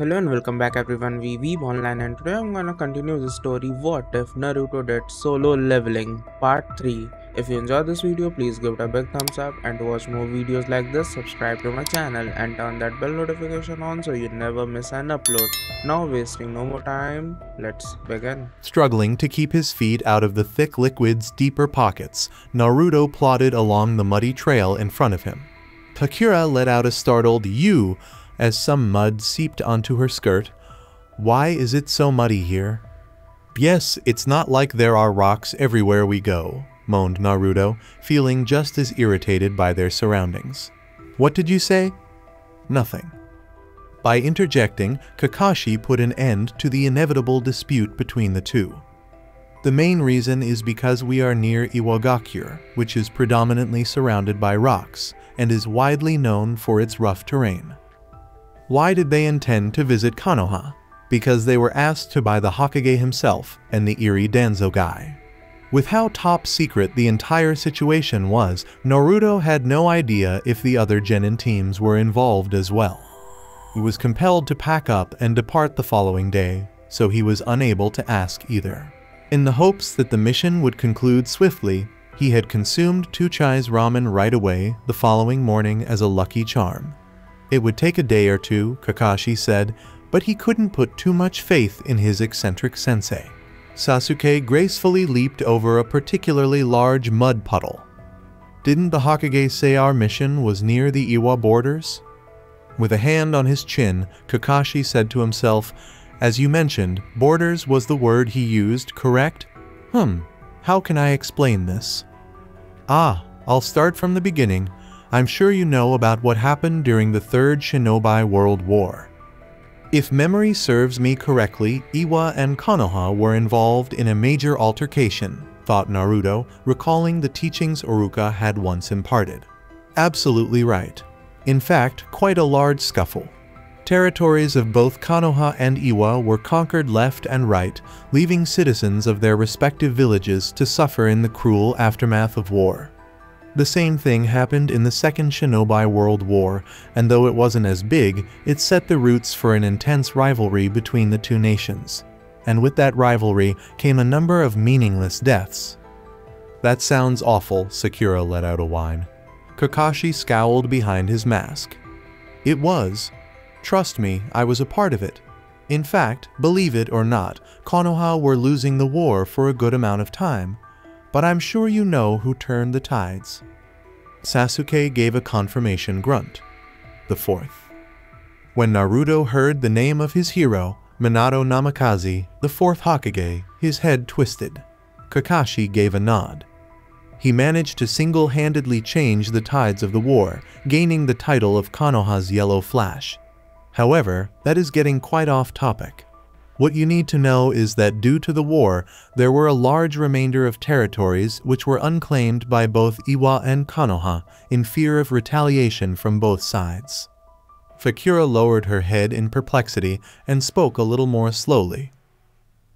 Hello and welcome back everyone, we Weeb Online and today I'm gonna continue the story What If Naruto Did Solo Leveling Part 3. If you enjoyed this video, please give it a big thumbs up and to watch more videos like this, subscribe to my channel and turn that bell notification on so you never miss an upload. Now wasting no more time, let's begin. Struggling to keep his feet out of the thick liquid's deeper pockets, Naruto plodded along the muddy trail in front of him. Sakura let out a startled you as some mud seeped onto her skirt. Why is it so muddy here? Yes, it's not like there are rocks everywhere we go, moaned Naruto, feeling just as irritated by their surroundings. What did you say? Nothing. By interjecting, Kakashi put an end to the inevitable dispute between the two. The main reason is because we are near Iwagakure, which is predominantly surrounded by rocks and is widely known for its rough terrain. Why did they intend to visit Konoha? Because they were asked to by the Hokage himself and the Eri Danzo guy. With how top secret the entire situation was, Naruto had no idea if the other Genin teams were involved as well. He was compelled to pack up and depart the following day, so he was unable to ask either. In the hopes that the mission would conclude swiftly, he had consumed Teuchi's ramen right away the following morning as a lucky charm. It would take a day or two, Kakashi said, but he couldn't put too much faith in his eccentric sensei. Sasuke gracefully leaped over a particularly large mud puddle. Didn't the Hokage say our mission was near the Iwa borders? With a hand on his chin, Kakashi said to himself, As you mentioned, borders was the word he used, correct? Hmm, how can I explain this? Ah, I'll start from the beginning. I'm sure you know about what happened during the Third Shinobi World War. If memory serves me correctly, Iwa and Konoha were involved in a major altercation, thought Naruto, recalling the teachings Iruka had once imparted. Absolutely right. In fact, quite a large scuffle. Territories of both Konoha and Iwa were conquered left and right, leaving citizens of their respective villages to suffer in the cruel aftermath of war. The same thing happened in the Second Shinobi World War, and though it wasn't as big, it set the roots for an intense rivalry between the two nations. And with that rivalry came a number of meaningless deaths. That sounds awful, Sakura let out a whine. Kakashi scowled behind his mask. It was. Trust me, I was a part of it. In fact, believe it or not, Konoha were losing the war for a good amount of time, but I'm sure you know who turned the tides. Sasuke gave a confirmation grunt. The fourth. When Naruto heard the name of his hero, Minato Namikaze, the fourth Hokage, his head twisted. Kakashi gave a nod. He managed to single-handedly change the tides of the war, gaining the title of Konoha's Yellow Flash. However, that is getting quite off topic. What you need to know is that due to the war, there were a large remainder of territories which were unclaimed by both Iwa and Konoha in fear of retaliation from both sides. Sakura lowered her head in perplexity and spoke a little more slowly.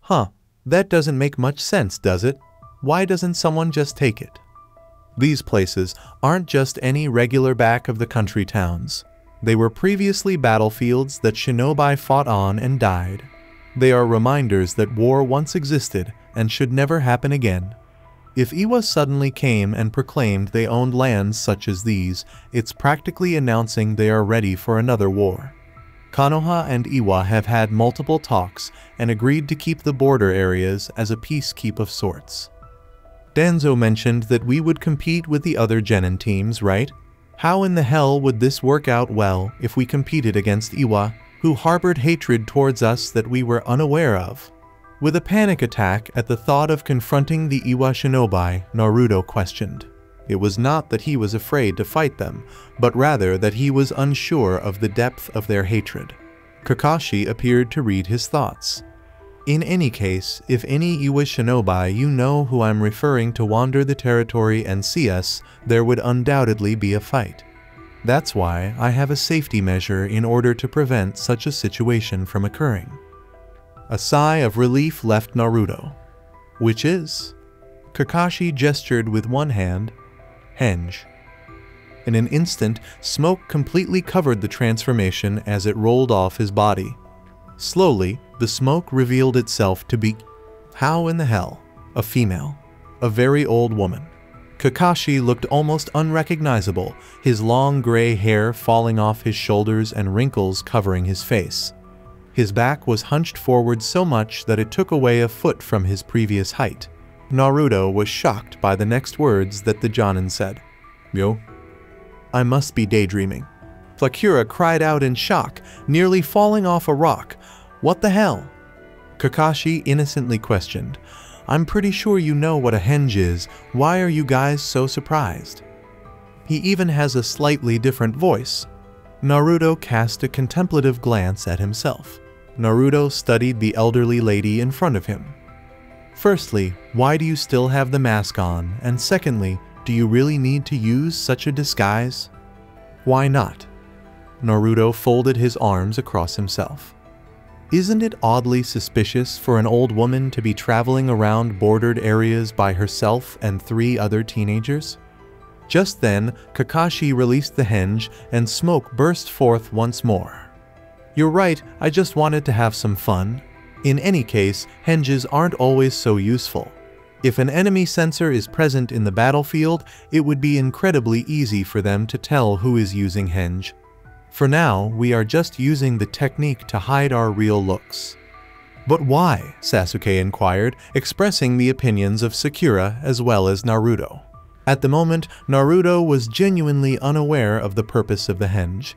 Huh, that doesn't make much sense, does it? Why doesn't someone just take it? These places aren't just any regular back of the country towns. They were previously battlefields that shinobi fought on and died. They are reminders that war once existed and should never happen again. If Iwa suddenly came and proclaimed they owned lands such as these, it's practically announcing they are ready for another war. Konoha and Iwa have had multiple talks and agreed to keep the border areas as a peacekeep of sorts. Danzo mentioned that we would compete with the other Genin teams, right? How in the hell would this work out well if we competed against Iwa who harbored hatred towards us that we were unaware of. With a panic attack at the thought of confronting the Iwa shinobi, Naruto questioned. It was not that he was afraid to fight them, but rather that he was unsure of the depth of their hatred. Kakashi appeared to read his thoughts. In any case, if any Iwa shinobi you know who I'm referring to wander the territory and see us, there would undoubtedly be a fight. That's why I have a safety measure in order to prevent such a situation from occurring. A sigh of relief left Naruto. Which is? Kakashi gestured with one hand, Henge. In an instant, smoke completely covered the transformation as it rolled off his body. Slowly, the smoke revealed itself to be. How in the hell? A female. A very old woman. Kakashi looked almost unrecognizable, his long gray hair falling off his shoulders and wrinkles covering his face. His back was hunched forward so much that it took away a foot from his previous height. Naruto was shocked by the next words that the Jonin said. Yo. I must be daydreaming. Sakura cried out in shock, nearly falling off a rock. What the hell? Kakashi innocently questioned. I'm pretty sure you know what a henge is. Why are you guys so surprised? He even has a slightly different voice. Naruto cast a contemplative glance at himself. Naruto studied the elderly lady in front of him. Firstly, why do you still have the mask on? And secondly, do you really need to use such a disguise? Why not? Naruto folded his arms across himself. Isn't it oddly suspicious for an old woman to be traveling around bordered areas by herself and three other teenagers? Just then, Kakashi released the henge and smoke burst forth once more. You're right, I just wanted to have some fun. In any case, henges aren't always so useful. If an enemy sensor is present in the battlefield, it would be incredibly easy for them to tell who is using henge for now, we are just using the technique to hide our real looks. But why? Sasuke inquired, expressing the opinions of Sakura as well as Naruto. At the moment, Naruto was genuinely unaware of the purpose of the henge.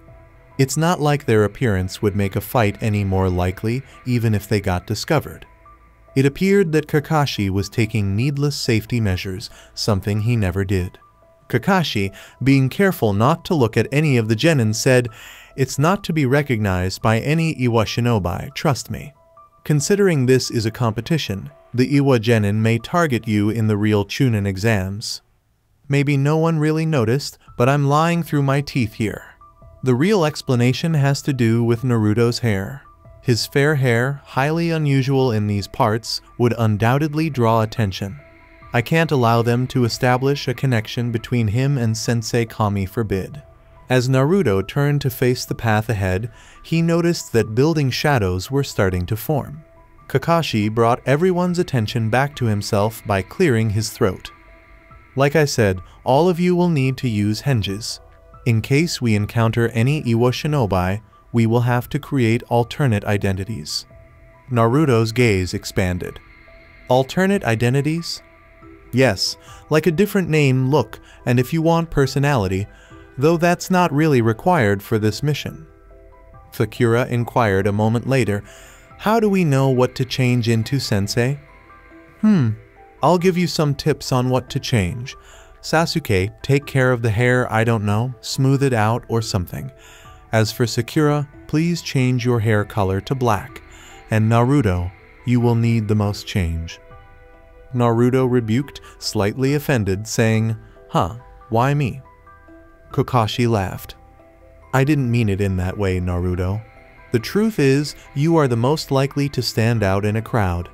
It's not like their appearance would make a fight any more likely, even if they got discovered. It appeared that Kakashi was taking needless safety measures, something he never did. Kakashi, being careful not to look at any of the genin, said, It's not to be recognized by any Iwa shinobi, trust me. Considering this is a competition, the Iwa genin may target you in the real Chunin exams. Maybe no one really noticed, but I'm lying through my teeth here. The real explanation has to do with Naruto's hair. His fair hair, highly unusual in these parts, would undoubtedly draw attention. I can't allow them to establish a connection between him and Sensei Kami Forbid. As Naruto turned to face the path ahead, he noticed that building shadows were starting to form. Kakashi brought everyone's attention back to himself by clearing his throat. Like I said, all of you will need to use henges. In case we encounter any Iwa shinobi, we will have to create alternate identities. Naruto's gaze expanded. Alternate identities? Yes, like a different name, look, and if you want personality, though that's not really required for this mission. Sakura inquired a moment later, How do we know what to change into, Sensei? Hmm, I'll give you some tips on what to change. Sasuke, take care of the hair, I don't know, smooth it out or something. As for Sakura, please change your hair color to black. And Naruto, you will need the most change. Naruto rebuked, slightly offended, saying, Huh, why me? Kakashi laughed. I didn't mean it in that way, Naruto. The truth is, you are the most likely to stand out in a crowd.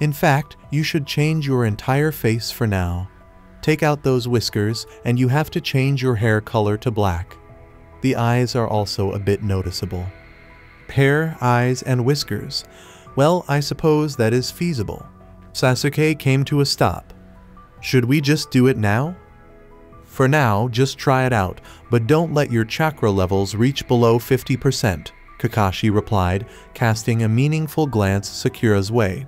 In fact, you should change your entire face for now. Take out those whiskers, and you have to change your hair color to black. The eyes are also a bit noticeable. Hair, eyes, and whiskers. Well, I suppose that is feasible. Sasuke came to a stop. Should we just do it now? For now, just try it out, but don't let your chakra levels reach below 50%, Kakashi replied, casting a meaningful glance Sakura's way.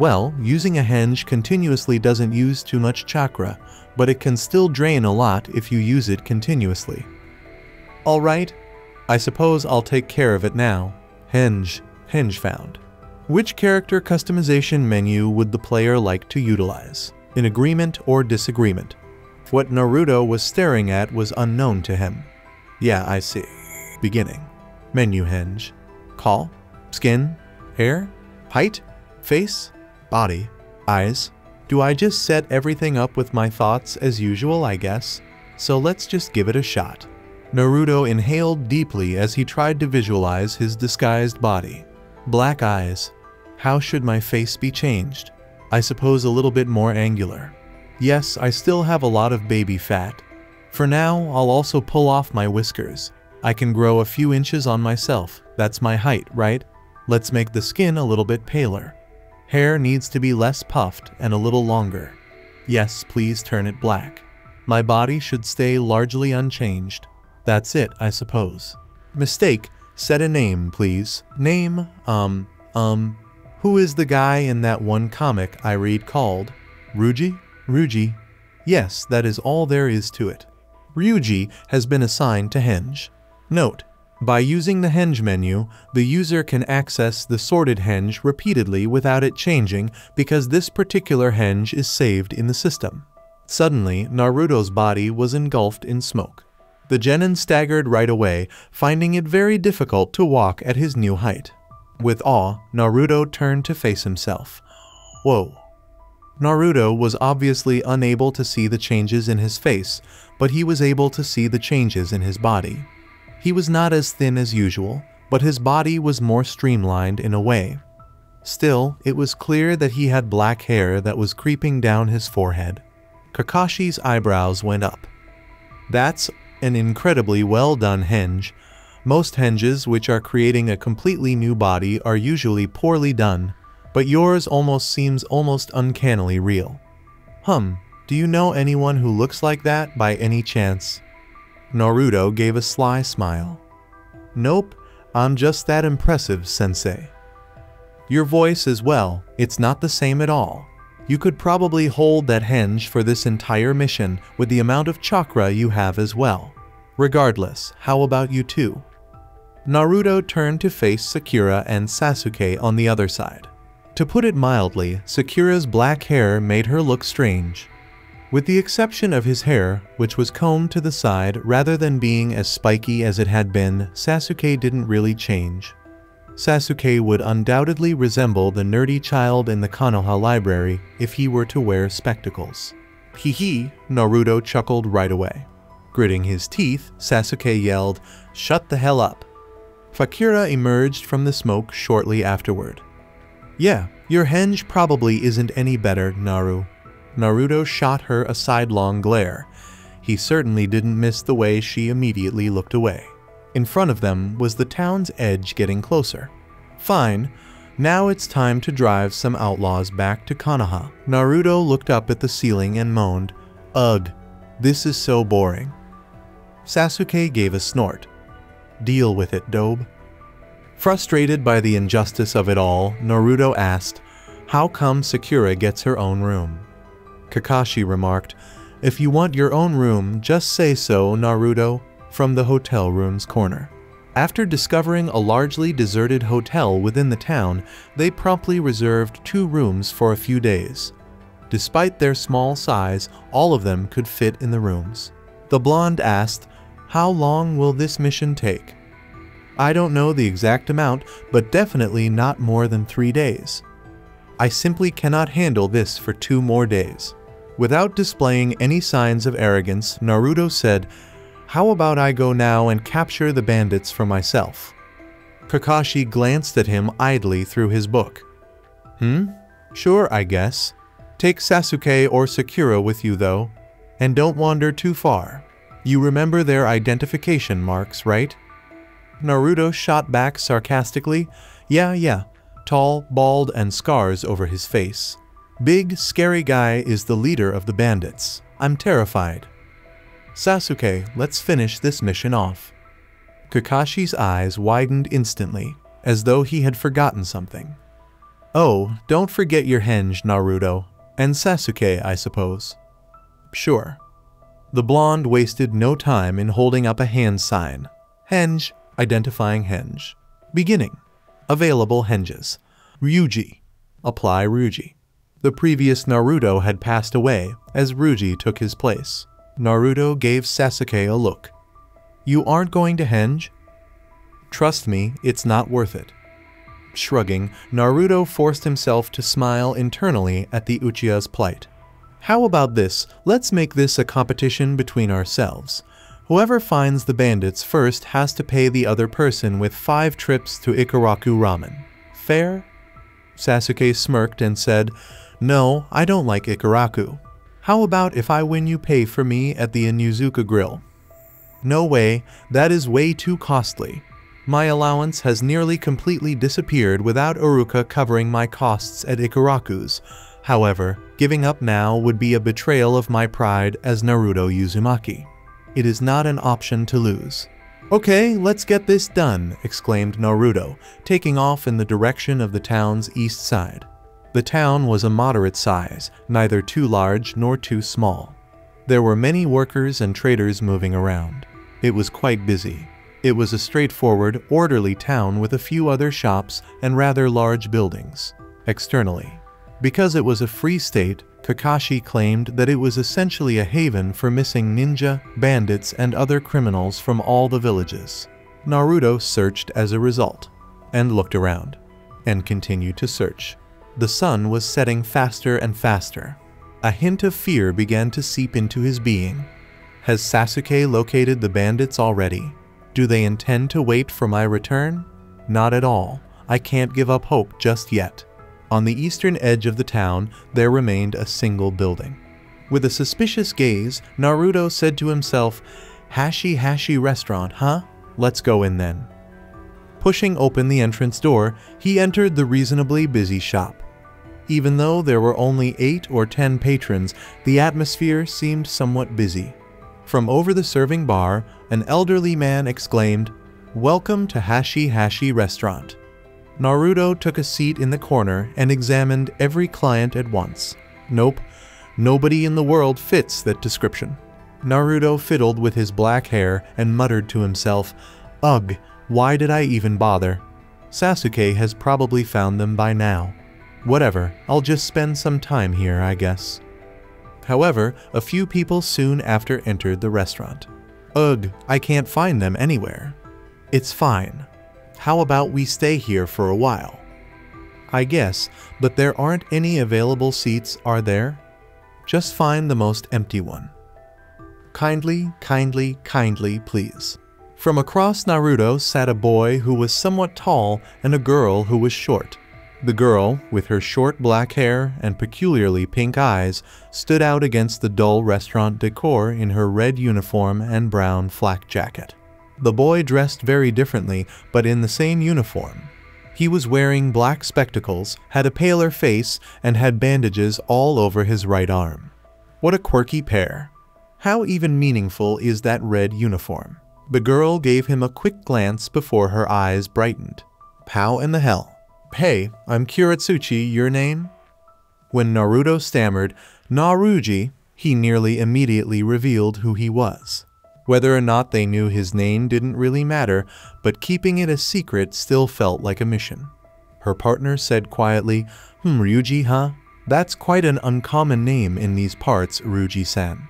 Well, using a henge continuously doesn't use too much chakra, but it can still drain a lot if you use it continuously. Alright, I suppose I'll take care of it now. Henge, henge found. Which character customization menu would the player like to utilize? In agreement or disagreement? What Naruto was staring at was unknown to him. Yeah, I see. Beginning. Menu henge. Call. Skin. Hair. Height. Face. Body. Eyes. Do I just set everything up with my thoughts as usual, I guess? So let's just give it a shot. Naruto inhaled deeply as he tried to visualize his disguised body. Black eyes. How should my face be changed? I suppose a little bit more angular. Yes, I still have a lot of baby fat. For now, I'll also pull off my whiskers. I can grow a few inches on myself. That's my height, right? Let's make the skin a little bit paler. Hair needs to be less puffed and a little longer. Yes, please turn it black. My body should stay largely unchanged. That's it, I suppose. Mistake, set a name, please. Name, um, um, who is the guy in that one comic I read called? Ryuji? Ryuji. Yes, that is all there is to it. Ryuji has been assigned to Henge. Note, by using the Henge menu, the user can access the sorted Henge repeatedly without it changing because this particular Henge is saved in the system. Suddenly, Naruto's body was engulfed in smoke. The genin staggered right away, finding it very difficult to walk at his new height. With awe, Naruto turned to face himself. Whoa. Naruto was obviously unable to see the changes in his face, but he was able to see the changes in his body. He was not as thin as usual, but his body was more streamlined in a way. Still, it was clear that he had black hair that was creeping down his forehead. Kakashi's eyebrows went up. That's an incredibly well done henge. Most henges which are creating a completely new body are usually poorly done, but yours almost seems almost uncannily real. Hum, do you know anyone who looks like that by any chance? Naruto gave a sly smile. Nope, I'm just that impressive, sensei. Your voice as well, it's not the same at all. You could probably hold that henge for this entire mission with the amount of chakra you have as well. Regardless, how about you two? Naruto turned to face Sakura and Sasuke on the other side. To put it mildly, Sakura's black hair made her look strange. With the exception of his hair, which was combed to the side rather than being as spiky as it had been, Sasuke didn't really change. Sasuke would undoubtedly resemble the nerdy child in the Konoha library if he were to wear spectacles. Hee hee, Naruto chuckled right away. Gritting his teeth, Sasuke yelled, Shut the hell up. Sakura emerged from the smoke shortly afterward. Yeah, your henge probably isn't any better, Naru. Naruto shot her a sidelong glare. He certainly didn't miss the way she immediately looked away. In front of them was the town's edge getting closer. Fine, now it's time to drive some outlaws back to Konoha. Naruto looked up at the ceiling and moaned, Ugh, this is so boring. Sasuke gave a snort. Deal with it, Dobe. Frustrated by the injustice of it all, Naruto asked, How come Sakura gets her own room? Kakashi remarked, If you want your own room, just say so, Naruto, from the hotel room's corner. After discovering a largely deserted hotel within the town, they promptly reserved two rooms for a few days. Despite their small size, all of them could fit in the rooms. The blonde asked, How long will this mission take? I don't know the exact amount, but definitely not more than three days. I simply cannot handle this for two more days. Without displaying any signs of arrogance, Naruto said, How about I go now and capture the bandits for myself? Kakashi glanced at him idly through his book. Hmm? Sure, I guess. Take Sasuke or Sakura with you, though. And don't wander too far. You remember their identification marks, right? Naruto shot back sarcastically, Yeah, yeah, tall, bald, and scars over his face. Big, scary guy is the leader of the bandits. I'm terrified. Sasuke, let's finish this mission off. Kakashi's eyes widened instantly, as though he had forgotten something. Oh, don't forget your henge, Naruto. And Sasuke, I suppose. Sure. The blonde wasted no time in holding up a hand sign. Henge, identifying henge. Beginning. Available henges. Ryuji. Apply Ryuji. The previous Naruto had passed away as Ryuji took his place. Naruto gave Sasuke a look. You aren't going to henge? Trust me, it's not worth it. Shrugging, Naruto forced himself to smile internally at the Uchiha's plight. How about this? Let's make this a competition between ourselves. Whoever finds the bandits first has to pay the other person with five trips to Ichiraku Ramen. Fair? Sasuke smirked and said, No, I don't like Ichiraku. How about if I win you pay for me at the Inuzuka Grill? No way, that is way too costly. My allowance has nearly completely disappeared without Iruka covering my costs at Ichiraku's. However, giving up now would be a betrayal of my pride as Naruto Uzumaki. It is not an option to lose. Okay, let's get this done, exclaimed Naruto, taking off in the direction of the town's east side. The town was a moderate size, neither too large nor too small. There were many workers and traders moving around. It was quite busy. It was a straightforward, orderly town with a few other shops and rather large buildings. Externally, because it was a free state, Kakashi claimed that it was essentially a haven for missing ninja, bandits, and other criminals from all the villages. Naruto searched as a result, and looked around, and continued to search. The sun was setting faster and faster. A hint of fear began to seep into his being. Has Sasuke located the bandits already? Do they intend to wait for my return? Not at all. I can't give up hope just yet. On the eastern edge of the town, there remained a single building. With a suspicious gaze, Naruto said to himself, Hashi Hashi restaurant, huh? Let's go in then. Pushing open the entrance door, he entered the reasonably busy shop. Even though there were only eight or ten patrons, the atmosphere seemed somewhat busy. From over the serving bar, an elderly man exclaimed, Welcome to Hashi Hashi Restaurant. Naruto took a seat in the corner and examined every client at once. Nope, nobody in the world fits that description. Naruto fiddled with his black hair and muttered to himself, Ugh, why did I even bother? Sasuke has probably found them by now. Whatever, I'll just spend some time here, I guess. However, a few people soon after entered the restaurant. Ugh, I can't find them anywhere. It's fine. How about we stay here for a while? I guess, but there aren't any available seats, are there? Just find the most empty one. Kindly, kindly, kindly, please. From across Naruto sat a boy who was somewhat tall and a girl who was short. The girl, with her short black hair and peculiarly pink eyes, stood out against the dull restaurant decor in her red uniform and brown flak jacket. The boy dressed very differently, but in the same uniform. He was wearing black spectacles, had a paler face, and had bandages all over his right arm. What a quirky pair. How even meaningful is that red uniform? The girl gave him a quick glance before her eyes brightened. How in the hell? Hey, I'm Kurotsuchi, your name? When Naruto stammered, Naruji, he nearly immediately revealed who he was. Whether or not they knew his name didn't really matter, but keeping it a secret still felt like a mission. Her partner said quietly, Hmm, Ryuji, huh? That's quite an uncommon name in these parts, Ryuji-san.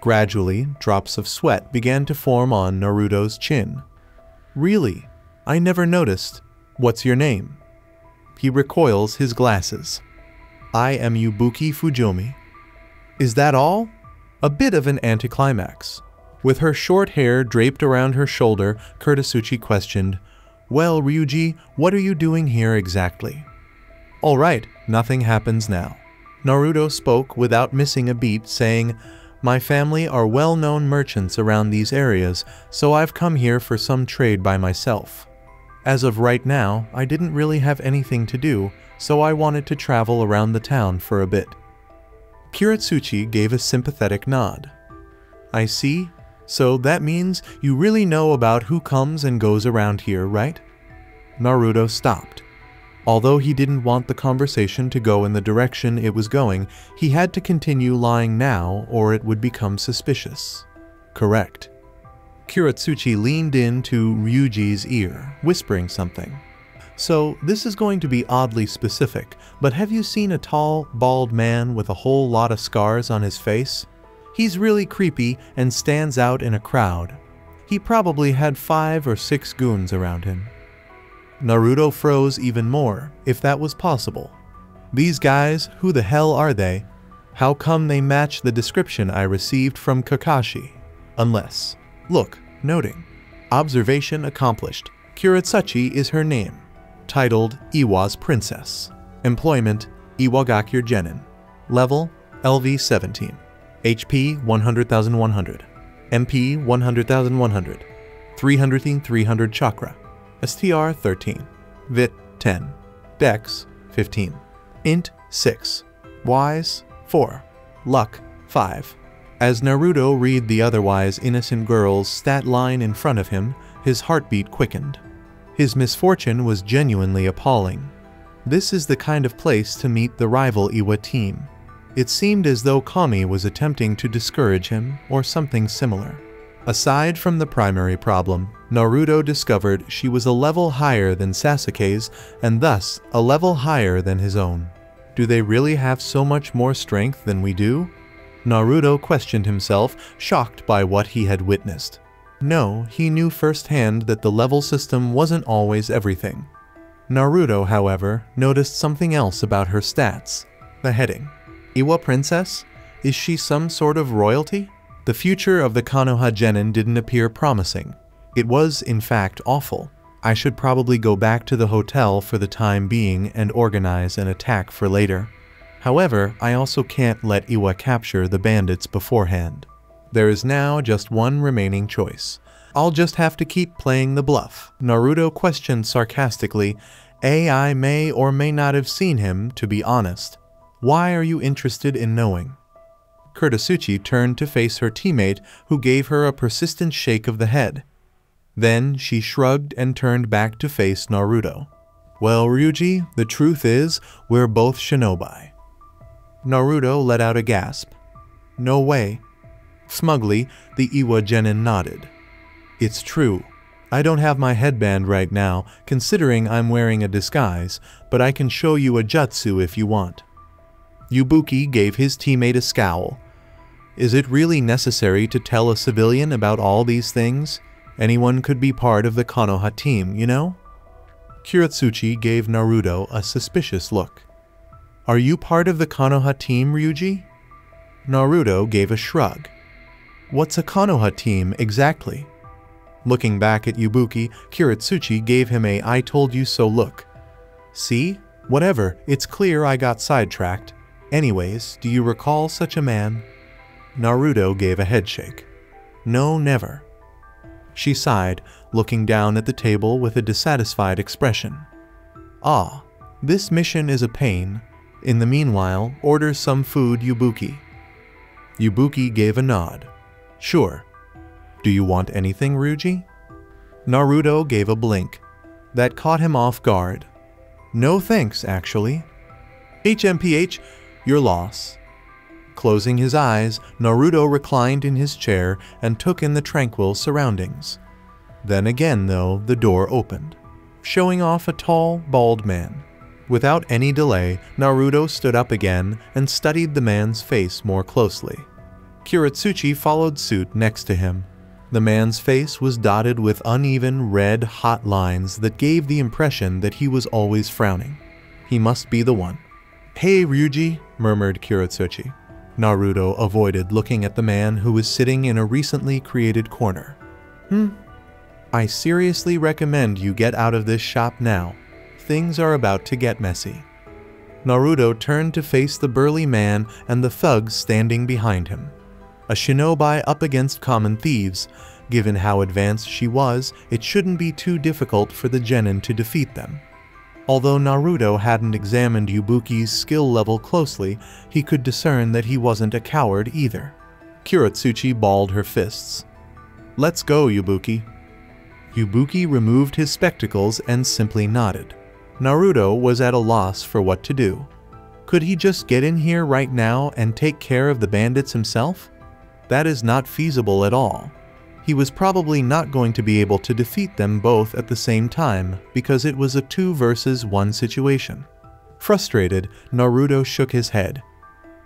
Gradually, drops of sweat began to form on Naruto's chin. Really? I never noticed. What's your name? He recoils his glasses. I am Yubuki Fujomi. Is that all? A bit of an anticlimax. With her short hair draped around her shoulder, Kurotsuchi questioned, Well, Ryuji, what are you doing here exactly? All right, nothing happens now. Naruto spoke without missing a beat, saying, My family are well-known merchants around these areas, so I've come here for some trade by myself. As of right now, I didn't really have anything to do, so I wanted to travel around the town for a bit. Kurotsuchi gave a sympathetic nod. I see, so that means you really know about who comes and goes around here, right? Naruto stopped. Although he didn't want the conversation to go in the direction it was going, he had to continue lying now or it would become suspicious. Correct. Kurotsuchi leaned in to Ryuji's ear, whispering something. So, this is going to be oddly specific, but have you seen a tall, bald man with a whole lot of scars on his face? He's really creepy and stands out in a crowd. He probably had five or six goons around him. Naruto froze even more, if that was possible. These guys, who the hell are they? How come they match the description I received from Kakashi? Unless. Look, noting. Observation accomplished. Kurotsuchi is her name. Titled Iwa's Princess. Employment Iwagakure Genin. Level LV 17. HP 100,100, MP 100,100, 300 300 chakra, STR 13, VIT 10, Dex 15, Int 6, Wise 4, Luck 5. As Naruto read the otherwise innocent girl's stat line in front of him, his heartbeat quickened. His misfortune was genuinely appalling. This is the kind of place to meet the rival Iwa team. It seemed as though Kami was attempting to discourage him or something similar. Aside from the primary problem, Naruto discovered she was a level higher than Sasuke's and thus a level higher than his own. Do they really have so much more strength than we do? Naruto questioned himself, shocked by what he had witnessed. No, he knew firsthand that the level system wasn't always everything. Naruto, however, noticed something else about her stats. The heading. Iwa Princess? Is she some sort of royalty? The future of the Konoha Genin didn't appear promising. It was, in fact, awful. I should probably go back to the hotel for the time being and organize an attack for later. However, I also can't let Iwa capture the bandits beforehand. There is now just one remaining choice. I'll just have to keep playing the bluff. Naruto questioned sarcastically, AI may or may not have seen him, to be honest. Why are you interested in knowing? Kurotsuchi turned to face her teammate, who gave her a persistent shake of the head. Then she shrugged and turned back to face Naruto. Well, Ryuji, the truth is, we're both shinobi. Naruto let out a gasp. No way. Smugly, the Iwa Genin nodded. It's true. I don't have my headband right now, considering I'm wearing a disguise, but I can show you a jutsu if you want. Yubuki gave his teammate a scowl. Is it really necessary to tell a civilian about all these things? Anyone could be part of the Konoha team, you know? Kurotsuchi gave Naruto a suspicious look. Are you part of the Konoha team, Ryuji? Naruto gave a shrug. What's a Konoha team exactly? Looking back at Yubuki, Kurotsuchi gave him a I told you so look. See? Whatever, it's clear I got sidetracked. Anyways, do you recall such a man? Naruto gave a headshake. No, never. She sighed, looking down at the table with a dissatisfied expression. Ah, this mission is a pain. In the meanwhile, order some food, Yubuki. Yubuki gave a nod. Sure. Do you want anything, Ryuji? Naruto gave a blink. That caught him off guard. No thanks, actually. HMPH, your loss. Closing his eyes, Naruto reclined in his chair and took in the tranquil surroundings. Then again, though, the door opened, showing off a tall, bald man. Without any delay, Naruto stood up again and studied the man's face more closely. Kurotsuchi followed suit next to him. The man's face was dotted with uneven, red, hot lines that gave the impression that he was always frowning. He must be the one. Hey, Ryuji, murmured Kurotsuchi. Naruto avoided looking at the man who was sitting in a recently created corner. Hmm. I seriously recommend you get out of this shop now. Things are about to get messy. Naruto turned to face the burly man and the thugs standing behind him. A shinobi up against common thieves. Given how advanced she was, it shouldn't be too difficult for the genin to defeat them. Although Naruto hadn't examined Yubuki's skill level closely, he could discern that he wasn't a coward either. Kurotsuchi balled her fists. Let's go, Yubuki. Yubuki removed his spectacles and simply nodded. Naruto was at a loss for what to do. Could he just get in here right now and take care of the bandits himself? That is not feasible at all. He was probably not going to be able to defeat them both at the same time because it was a 2 versus 1 situation. Frustrated, Naruto shook his head.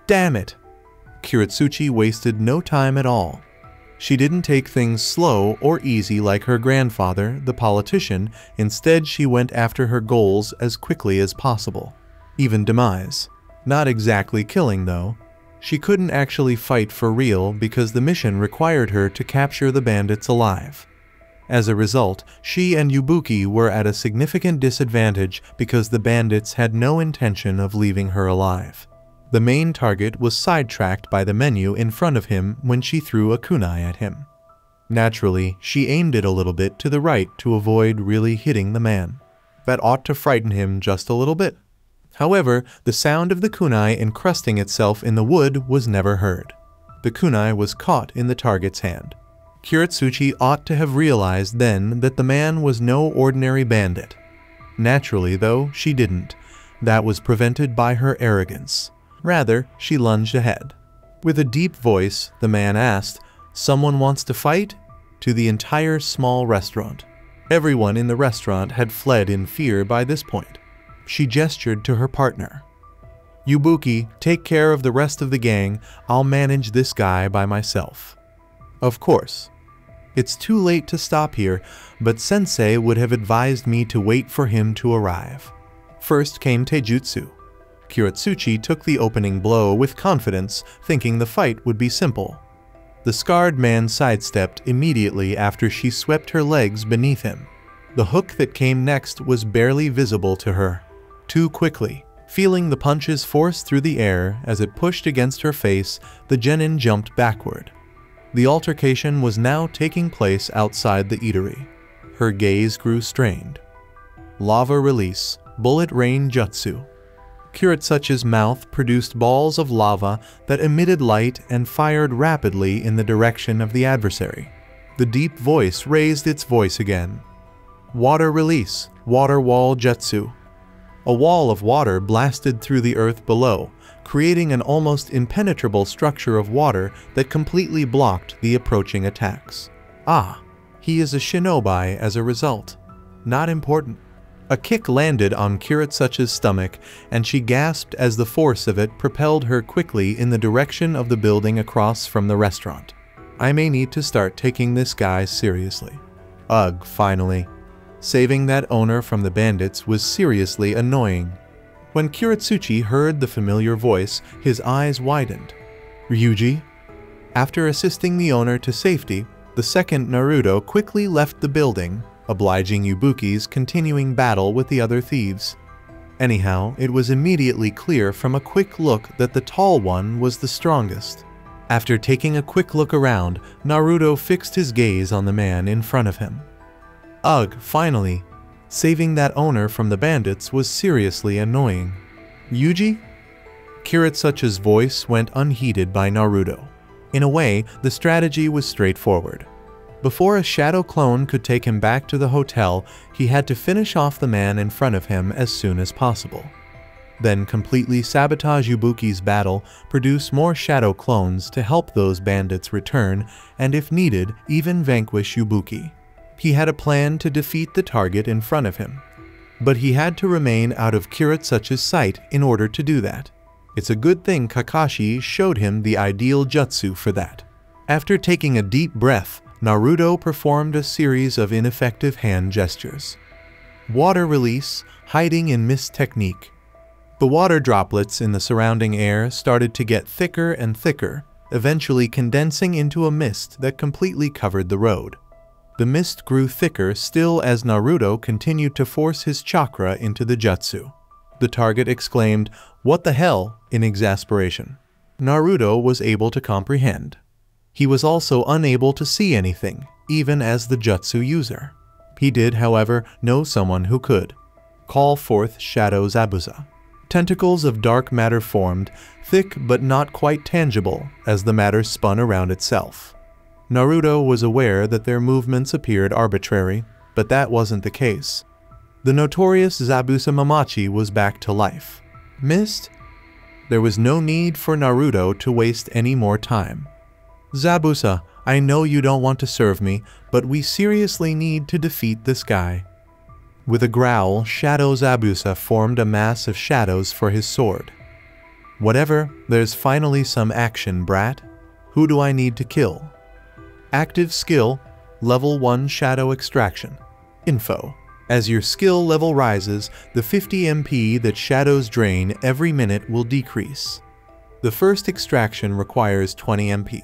Damn it! Kurotsuchi wasted no time at all. She didn't take things slow or easy like her grandfather, the politician, instead she went after her goals as quickly as possible. Even demise. Not exactly killing though, she couldn't actually fight for real because the mission required her to capture the bandits alive. As a result, she and Yubuki were at a significant disadvantage because the bandits had no intention of leaving her alive. The main target was sidetracked by the menu in front of him when she threw a kunai at him. Naturally, she aimed it a little bit to the right to avoid really hitting the man. That ought to frighten him just a little bit. However, the sound of the kunai encrusting itself in the wood was never heard. The kunai was caught in the target's hand. Kurotsuchi ought to have realized then that the man was no ordinary bandit. Naturally, though, she didn't. That was prevented by her arrogance. Rather, she lunged ahead. With a deep voice, the man asked, Someone wants to fight? To the entire small restaurant. Everyone in the restaurant had fled in fear by this point. She gestured to her partner. Yubuki, take care of the rest of the gang. I'll manage this guy by myself. Of course. It's too late to stop here, but Sensei would have advised me to wait for him to arrive. First came Taijutsu. Kurotsuchi took the opening blow with confidence, thinking the fight would be simple. The scarred man sidestepped immediately after she swept her legs beneath him. The hook that came next was barely visible to her. Too quickly, feeling the punches force through the air as it pushed against her face, the genin jumped backward. The altercation was now taking place outside the eatery. Her gaze grew strained. Lava release, bullet rain jutsu. Kurotsuchi's mouth produced balls of lava that emitted light and fired rapidly in the direction of the adversary. The deep voice raised its voice again. Water release, water wall jutsu. A wall of water blasted through the earth below, creating an almost impenetrable structure of water that completely blocked the approaching attacks. Ah, he is a shinobi as a result. Not important. A kick landed on Kurotsuchi's stomach, and she gasped as the force of it propelled her quickly in the direction of the building across from the restaurant. I may need to start taking this guy seriously. Ugh, finally. Saving that owner from the bandits was seriously annoying. When Kurotsuchi heard the familiar voice, his eyes widened. Ryuji? After assisting the owner to safety, the second Naruto quickly left the building obliging Yubuki's continuing battle with the other thieves. Anyhow, it was immediately clear from a quick look that the tall one was the strongest. After taking a quick look around, Naruto fixed his gaze on the man in front of him. Ugh, finally, saving that owner from the bandits was seriously annoying. Ryuji? Kurotsuchi's voice went unheeded by Naruto. In a way, the strategy was straightforward. Before a shadow clone could take him back to the hotel, he had to finish off the man in front of him as soon as possible. Then completely sabotage Yubuki's battle, produce more shadow clones to help those bandits return, and if needed, even vanquish Yubuki. He had a plan to defeat the target in front of him. But he had to remain out of Kurotsuchi's sight in order to do that. It's a good thing Kakashi showed him the ideal jutsu for that. After taking a deep breath, Naruto performed a series of ineffective hand gestures. Water release, hiding in mist technique. The water droplets in the surrounding air started to get thicker and thicker, eventually condensing into a mist that completely covered the road. The mist grew thicker still as Naruto continued to force his chakra into the jutsu. The target exclaimed, What the hell? in exasperation. Naruto was able to comprehend. He was also unable to see anything, even as the jutsu user. He did, however, know someone who could. Call forth Shadow Zabuza. Tentacles of dark matter formed, thick but not quite tangible, as the matter spun around itself. Naruto was aware that their movements appeared arbitrary, but that wasn't the case. The notorious Zabuza Momochi was back to life. Missed? There was no need for Naruto to waste any more time. Zabuza, I know you don't want to serve me, but we seriously need to defeat this guy. With a growl, Shadow Zabuza formed a mass of shadows for his sword. Whatever, there's finally some action, brat. Who do I need to kill? Active skill, level 1 shadow extraction. Info. As your skill level rises, the 50 MP that shadows drain every minute will decrease. The first extraction requires 20 MP.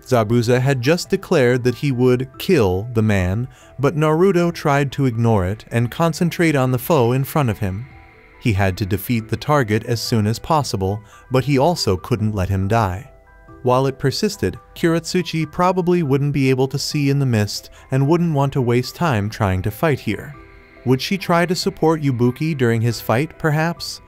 Zabuza had just declared that he would kill the man, but Naruto tried to ignore it and concentrate on the foe in front of him. He had to defeat the target as soon as possible, but he also couldn't let him die. While it persisted, Kurotsuchi probably wouldn't be able to see in the mist and wouldn't want to waste time trying to fight here. Would she try to support Yubuki during his fight, perhaps?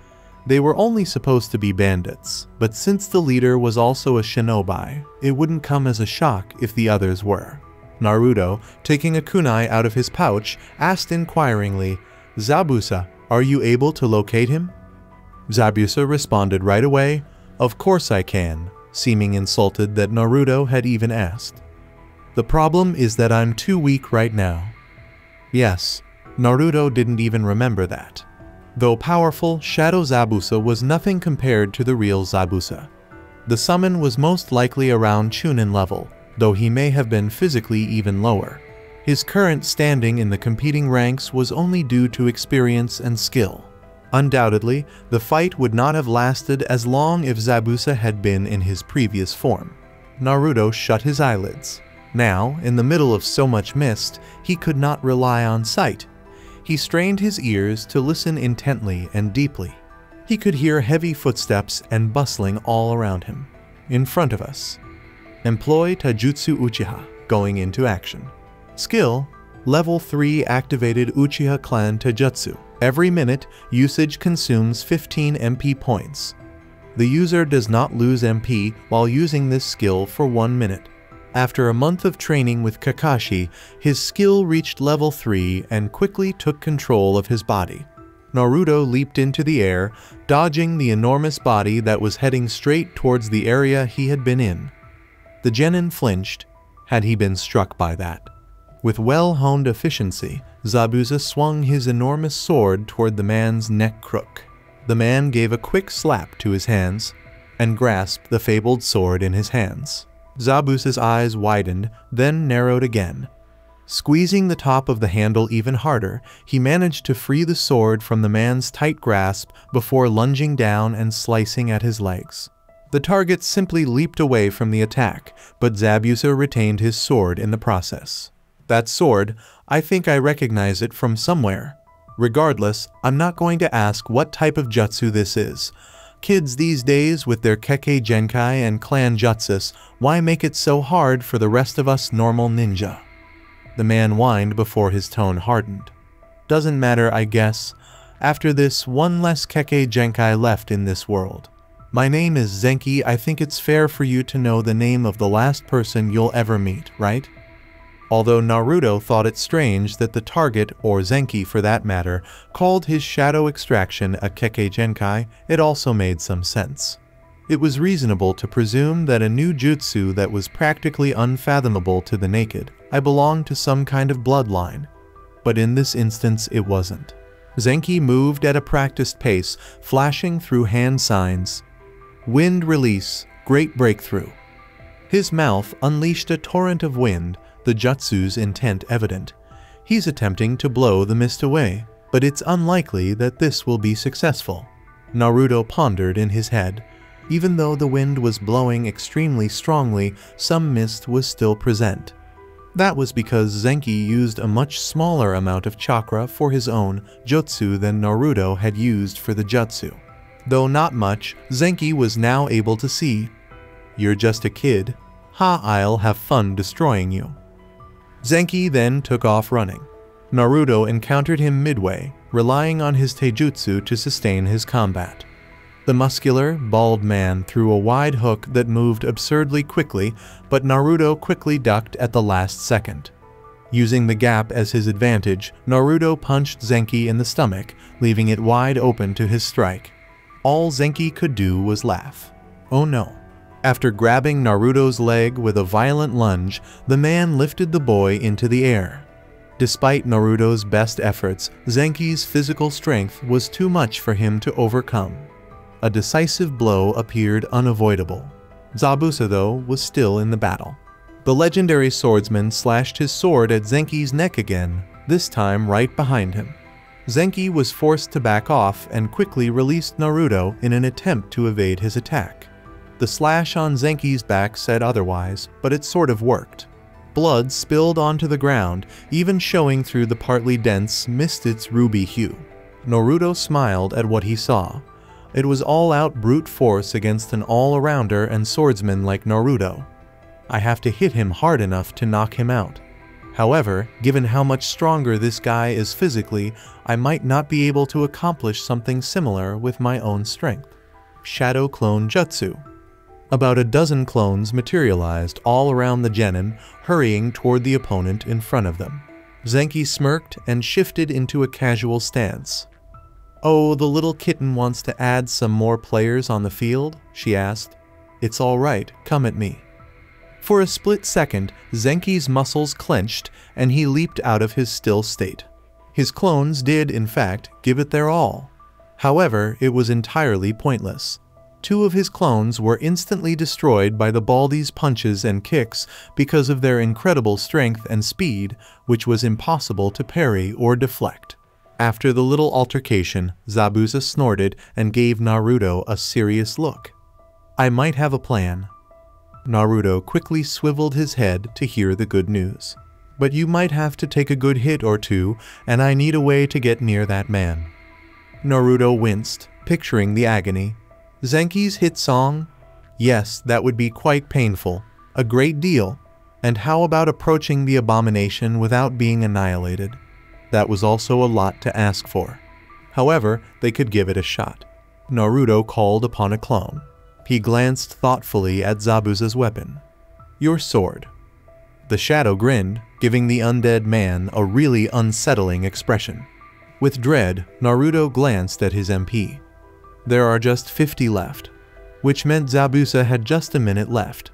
They were only supposed to be bandits, but since the leader was also a shinobi, it wouldn't come as a shock if the others were. Naruto, taking a kunai out of his pouch, asked inquiringly, Zabuza, are you able to locate him? Zabuza responded right away, Of course I can, seeming insulted that Naruto had even asked. The problem is that I'm too weak right now. Yes, Naruto didn't even remember that. Though powerful, Shadow Zabuza was nothing compared to the real Zabuza. The summon was most likely around Chunin level, though he may have been physically even lower. His current standing in the competing ranks was only due to experience and skill. Undoubtedly, the fight would not have lasted as long if Zabuza had been in his previous form. Naruto shut his eyelids. Now, in the middle of so much mist, he could not rely on sight. He strained his ears to listen intently and deeply. He could hear heavy footsteps and bustling all around him. In front of us. Employ Taijutsu Uchiha, going into action. Skill, Level 3 activated Uchiha Clan Taijutsu. Every minute, usage consumes 15 MP points. The user does not lose MP while using this skill for one minute. After a month of training with Kakashi, his skill reached level 3 and quickly took control of his body. Naruto leaped into the air, dodging the enormous body that was heading straight towards the area he had been in. The genin flinched, had he been struck by that. With well-honed efficiency, Zabuza swung his enormous sword toward the man's neck crook. The man gave a quick slap to his hands and grasped the fabled sword in his hands. Zabuza's eyes widened, then narrowed again. Squeezing the top of the handle even harder, he managed to free the sword from the man's tight grasp before lunging down and slicing at his legs. The target simply leaped away from the attack, but Zabuza retained his sword in the process. That sword, I think I recognize it from somewhere. Regardless, I'm not going to ask what type of jutsu this is. Kids these days with their Kekkei Genkai and clan jutsus, why make it so hard for the rest of us normal ninja? The man whined before his tone hardened. Doesn't matter, I guess. After this, one less Kekkei Genkai left in this world. My name is Zenki. I think it's fair for you to know the name of the last person you'll ever meet, right? Although Naruto thought it strange that the target, or Zenki for that matter, called his shadow extraction a Kekkei it also made some sense. It was reasonable to presume that a new jutsu that was practically unfathomable to the naked, eye belonged to some kind of bloodline. But in this instance, it wasn't. Zenki moved at a practiced pace, flashing through hand signs. Wind release, great breakthrough. His mouth unleashed a torrent of wind, the jutsu's intent evident. He's attempting to blow the mist away, but it's unlikely that this will be successful. Naruto pondered in his head. Even though the wind was blowing extremely strongly, some mist was still present. That was because Zenki used a much smaller amount of chakra for his own jutsu than Naruto had used for the jutsu. Though not much, Zenki was now able to see. You're just a kid. Ha, I'll have fun destroying you. Zenki then took off running. Naruto encountered him midway, relying on his taijutsu to sustain his combat. The muscular, bald man threw a wide hook that moved absurdly quickly, but Naruto quickly ducked at the last second. Using the gap as his advantage, Naruto punched Zenki in the stomach, leaving it wide open to his strike. All Zenki could do was laugh. Oh no. After grabbing Naruto's leg with a violent lunge, the man lifted the boy into the air. Despite Naruto's best efforts, Zenki's physical strength was too much for him to overcome. A decisive blow appeared unavoidable. Zabuza, though, was still in the battle. The legendary swordsman slashed his sword at Zenki's neck again, this time right behind him. Zenki was forced to back off and quickly released Naruto in an attempt to evade his attack. The slash on Zenki's back said otherwise, but it sort of worked. Blood spilled onto the ground, even showing through the partly dense, mist its ruby hue. Naruto smiled at what he saw. It was all-out brute force against an all-arounder and swordsman like Naruto. I have to hit him hard enough to knock him out. However, given how much stronger this guy is physically, I might not be able to accomplish something similar with my own strength. Shadow Clone Jutsu About a dozen clones materialized all around the genin, hurrying toward the opponent in front of them. Zenki smirked and shifted into a casual stance. Oh, the little kitten wants to add some more players on the field? she asked. It's all right, come at me. For a split second, Zenki's muscles clenched and he leaped out of his still state. His clones did, in fact, give it their all. However, it was entirely pointless. Two of his clones were instantly destroyed by the Baldi's punches and kicks because of their incredible strength and speed, which was impossible to parry or deflect. After the little altercation, Zabuza snorted and gave Naruto a serious look. I might have a plan, Naruto quickly swiveled his head to hear the good news. But you might have to take a good hit or two, and I need a way to get near that man. Naruto winced, picturing the agony. Zenki's hit song? Yes, that would be quite painful. A great deal. And how about approaching the abomination without being annihilated? That was also a lot to ask for. However, they could give it a shot. Naruto called upon a clone. He glanced thoughtfully at Zabuza's weapon. Your sword. The shadow grinned, giving the undead man a really unsettling expression. With dread, Naruto glanced at his MP. There are just 50 left, which meant Zabuza had just a minute left.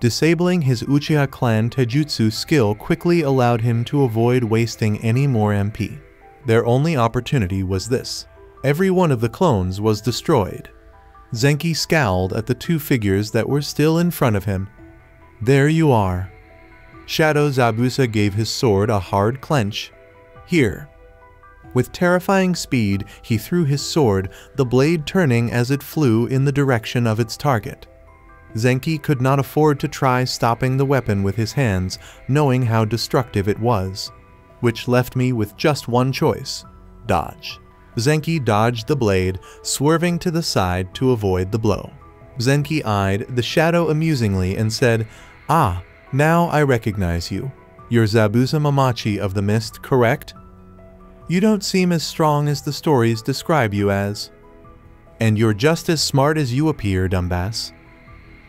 Disabling his Uchiha clan Taijutsu skill quickly allowed him to avoid wasting any more MP. Their only opportunity was this. Every one of the clones was destroyed, Zenki scowled at the two figures that were still in front of him. There you are. Shadow Zabuza gave his sword a hard clench. Here. With terrifying speed, he threw his sword, the blade turning as it flew in the direction of its target. Zenki could not afford to try stopping the weapon with his hands, knowing how destructive it was, which left me with just one choice dodge. Zenki dodged the blade, swerving to the side to avoid the blow. Zenki eyed the shadow amusingly and said, Ah, now I recognize you. You're Zabuza Momochi of the Mist, correct? You don't seem as strong as the stories describe you as. And you're just as smart as you appear, Dumbass.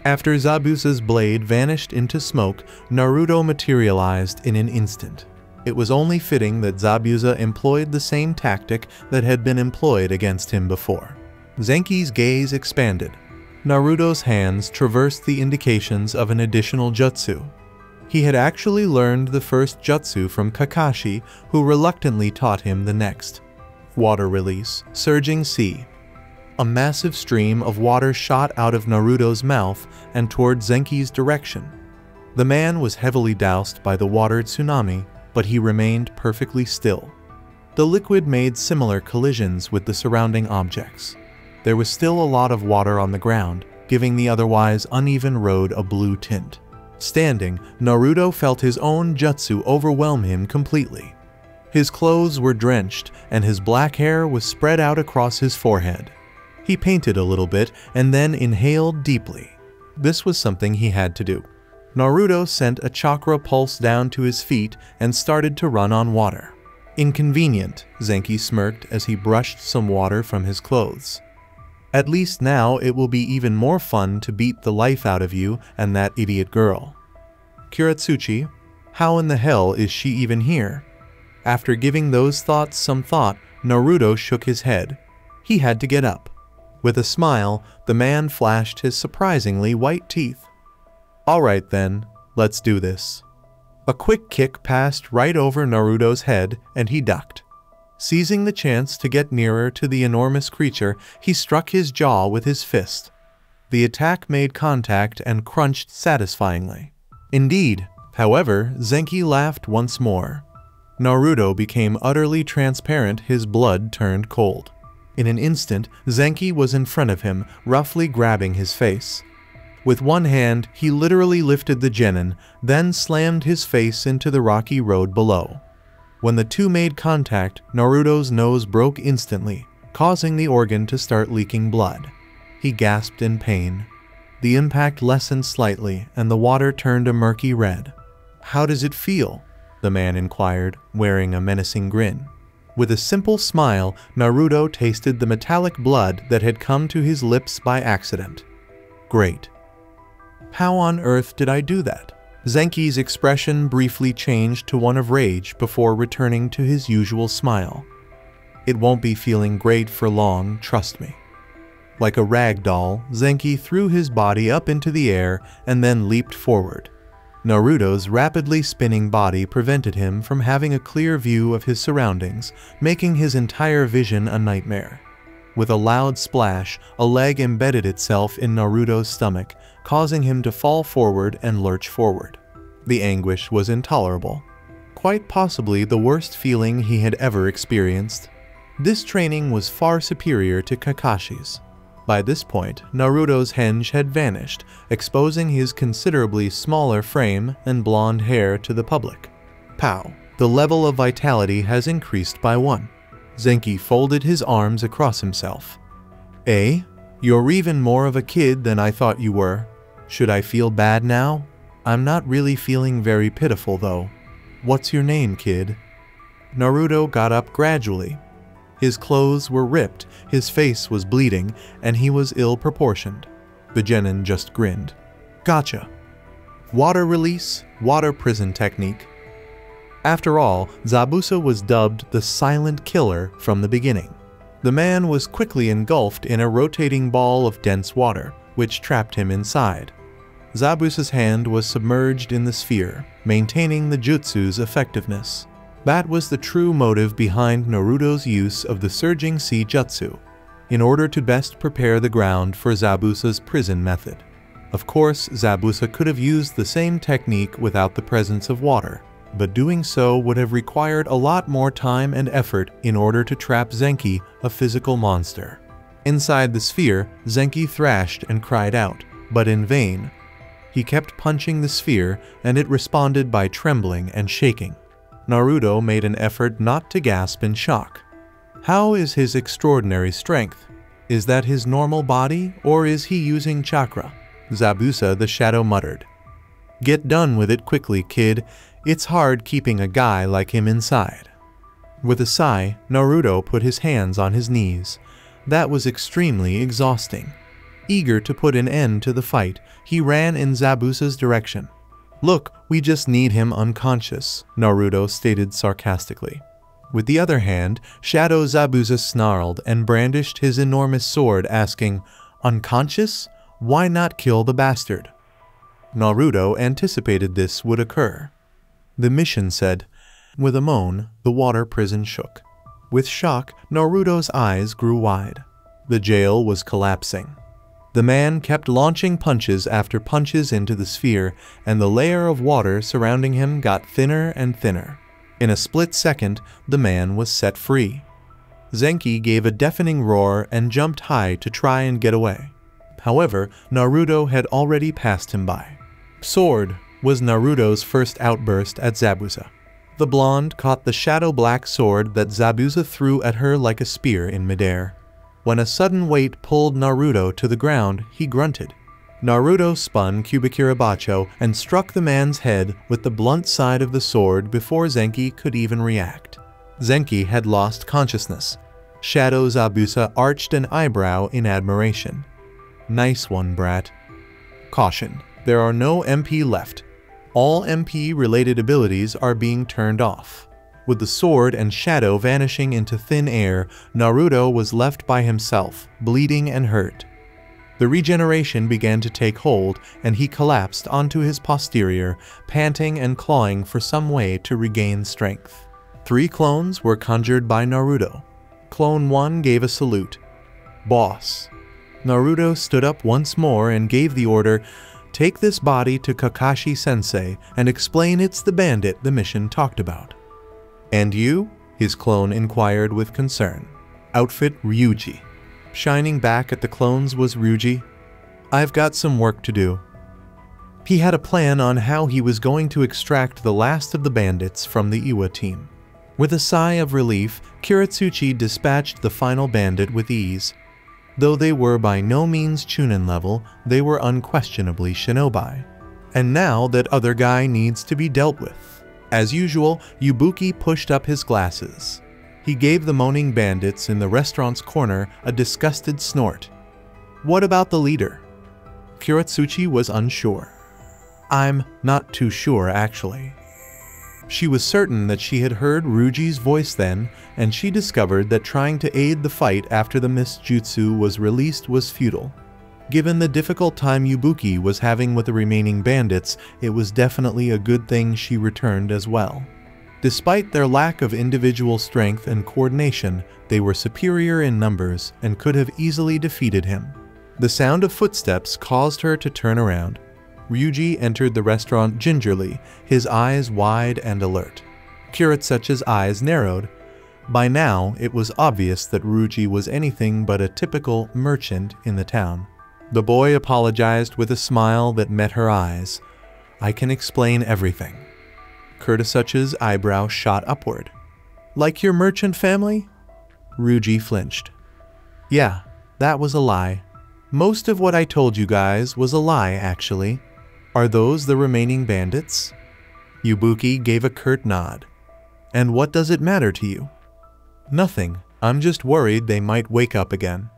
After Zabuza's blade vanished into smoke, Naruto materialized in an instant it was only fitting that Zabuza employed the same tactic that had been employed against him before. Zenki's gaze expanded. Naruto's hands traversed the indications of an additional jutsu. He had actually learned the first jutsu from Kakashi, who reluctantly taught him the next. Water release, surging sea. A massive stream of water shot out of Naruto's mouth and toward Zenki's direction. The man was heavily doused by the water tsunami but he remained perfectly still. The liquid made similar collisions with the surrounding objects. There was still a lot of water on the ground, giving the otherwise uneven road a blue tint. Standing, Naruto felt his own jutsu overwhelm him completely. His clothes were drenched, and his black hair was spread out across his forehead. He painted a little bit and then inhaled deeply. This was something he had to do. Naruto sent a chakra pulse down to his feet and started to run on water. Inconvenient, Zenki smirked as he brushed some water from his clothes. At least now it will be even more fun to beat the life out of you and that idiot girl. Kurotsuchi, how in the hell is she even here? After giving those thoughts some thought, Naruto shook his head. He had to get up. With a smile, the man flashed his surprisingly white teeth. Alright then, let's do this. A quick kick passed right over Naruto's head and he ducked. Seizing the chance to get nearer to the enormous creature, he struck his jaw with his fist. The attack made contact and crunched satisfyingly. Indeed, however, Zenki laughed once more. Naruto became utterly transparent, his blood turned cold. In an instant, Zenki was in front of him, roughly grabbing his face. With one hand, he literally lifted the genin, then slammed his face into the rocky road below. When the two made contact, Naruto's nose broke instantly, causing the organ to start leaking blood. He gasped in pain. The impact lessened slightly, and the water turned a murky red. How does it feel? the man inquired, wearing a menacing grin. With a simple smile, Naruto tasted the metallic blood that had come to his lips by accident. Great. How on earth did I do that? Zenki's expression briefly changed to one of rage before returning to his usual smile. It won't be feeling great for long, trust me. Like a rag doll, Zenki threw his body up into the air and then leaped forward. Naruto's rapidly spinning body prevented him from having a clear view of his surroundings, making his entire vision a nightmare. With a loud splash, a leg embedded itself in Naruto's stomach, causing him to fall forward and lurch forward. The anguish was intolerable. Quite possibly the worst feeling he had ever experienced. This training was far superior to Kakashi's. By this point, Naruto's henge had vanished, exposing his considerably smaller frame and blonde hair to the public. Pow! The level of vitality has increased by one. Zenki folded his arms across himself. Eh? You're even more of a kid than I thought you were. Should I feel bad now? I'm not really feeling very pitiful though. What's your name, kid? Naruto got up gradually, his clothes were ripped, his face was bleeding, and he was ill proportioned. The genin just grinned. Gotcha. Water release, water prison technique. After all, Zabuza was dubbed the silent killer from the beginning. The man was quickly engulfed in a rotating ball of dense water, which trapped him inside. Zabuza's hand was submerged in the sphere, maintaining the jutsu's effectiveness. That was the true motive behind Naruto's use of the Surging Sea Jutsu, in order to best prepare the ground for Zabuza's prison method. Of course, Zabuza could have used the same technique without the presence of water, but doing so would have required a lot more time and effort in order to trap Zenki, a physical monster. Inside the sphere, Zenki thrashed and cried out, but in vain. He kept punching the sphere, and it responded by trembling and shaking. Naruto made an effort not to gasp in shock. How is his extraordinary strength? Is that his normal body, or is he using chakra? Zabuza the Shadow muttered. Get done with it quickly, kid. It's hard keeping a guy like him inside. With a sigh, Naruto put his hands on his knees. That was extremely exhausting. Eager to put an end to the fight, he ran in Zabuza's direction. Look, we just need him unconscious, Naruto stated sarcastically. With the other hand, Shadow Zabuza snarled and brandished his enormous sword, asking, Unconscious? Why not kill the bastard? Naruto anticipated this would occur. The mission said, with a moan, the water prison shook. With shock, Naruto's eyes grew wide. The jail was collapsing. The man kept launching punches after punches into the sphere, and the layer of water surrounding him got thinner and thinner. In a split second, the man was set free. Zenki gave a deafening roar and jumped high to try and get away. However, Naruto had already passed him by. Sword was Naruto's first outburst at Zabuza. The blonde caught the shadow black sword that Zabuza threw at her like a spear in midair. When a sudden weight pulled Naruto to the ground, he grunted. Naruto spun Kubikiribocho and struck the man's head with the blunt side of the sword before Zenki could even react. Zenki had lost consciousness. Shadow Zabuza arched an eyebrow in admiration. Nice one, brat. Caution. There are no MP left. All MP-related abilities are being turned off. With the sword and shadow vanishing into thin air, Naruto was left by himself, bleeding and hurt. The regeneration began to take hold, and he collapsed onto his posterior, panting and clawing for some way to regain strength. Three clones were conjured by Naruto. Clone 1 gave a salute. Boss. Naruto stood up once more and gave the order, Take this body to Kakashi-sensei and explain it's the bandit the mission talked about. And you? His clone inquired with concern. Outfit Ryuji. Shining back at the clones was Ryuji. I've got some work to do. He had a plan on how he was going to extract the last of the bandits from the Iwa team. With a sigh of relief, Kurotsuchi dispatched the final bandit with ease. Though they were by no means Chunin level, they were unquestionably shinobi. And now that other guy needs to be dealt with. As usual, Yubuki pushed up his glasses. He gave the moaning bandits in the restaurant's corner a disgusted snort. What about the leader? Kurotsuchi was unsure. I'm not too sure, actually. She was certain that she had heard Ryuji's voice then, and she discovered that trying to aid the fight after the mist jutsu was released was futile. Given the difficult time Yubuki was having with the remaining bandits, it was definitely a good thing she returned as well. Despite their lack of individual strength and coordination, they were superior in numbers and could have easily defeated him. The sound of footsteps caused her to turn around. Ryuji entered the restaurant gingerly, his eyes wide and alert. Kurotsuchi's eyes narrowed. By now, it was obvious that Ryuji was anything but a typical merchant in the town. The boy apologized with a smile that met her eyes. I can explain everything. Kurotsuchi's eyebrow shot upward. Like your merchant family? Ryuji flinched. Yeah, that was a lie. Most of what I told you guys was a lie, actually. Are those the remaining bandits? Yubuki gave a curt nod. And what does it matter to you? Nothing. I'm just worried they might wake up again.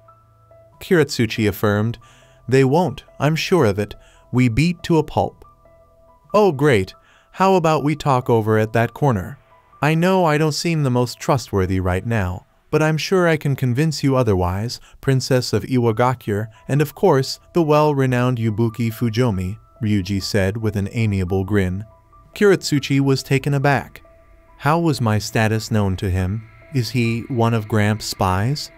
Kurotsuchi affirmed, They won't, I'm sure of it. We beat to a pulp. Oh, great. How about we talk over at that corner? I know I don't seem the most trustworthy right now, but I'm sure I can convince you otherwise, Princess of Iwagakure, and of course, the well-renowned Yubuki Fujomi, Ryuji said with an amiable grin. Kurotsuchi was taken aback. How was my status known to him? Is he one of Gramps' spies?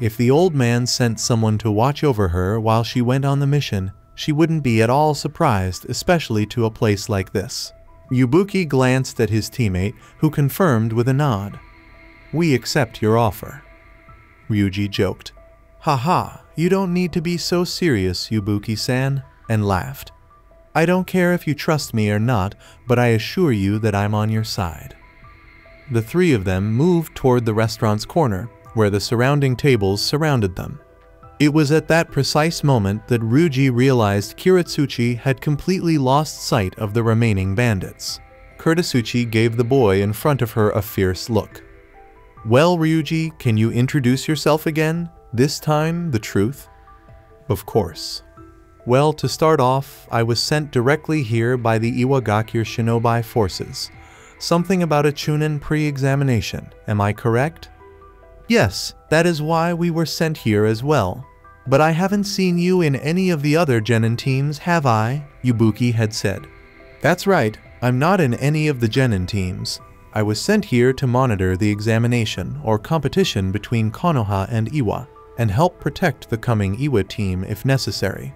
If the old man sent someone to watch over her while she went on the mission, she wouldn't be at all surprised, especially to a place like this. Yubuki glanced at his teammate, who confirmed with a nod. We accept your offer. Ryuji joked. Haha, you don't need to be so serious, Yubuki-san, and laughed. I don't care if you trust me or not, but I assure you that I'm on your side. The three of them moved toward the restaurant's corner, where the surrounding tables surrounded them. It was at that precise moment that Ryuji realized Kurotsuchi had completely lost sight of the remaining bandits. Kurotsuchi gave the boy in front of her a fierce look. Well, Ryuji, can you introduce yourself again? This time, the truth? Of course. Well, to start off, I was sent directly here by the Iwagakure Shinobi forces. Something about a Chunin pre-examination, am I correct? Yes, that is why we were sent here as well. But I haven't seen you in any of the other Genin teams, have I? Yubuki had said. That's right, I'm not in any of the Genin teams. I was sent here to monitor the examination or competition between Konoha and Iwa, and help protect the coming Iwa team if necessary.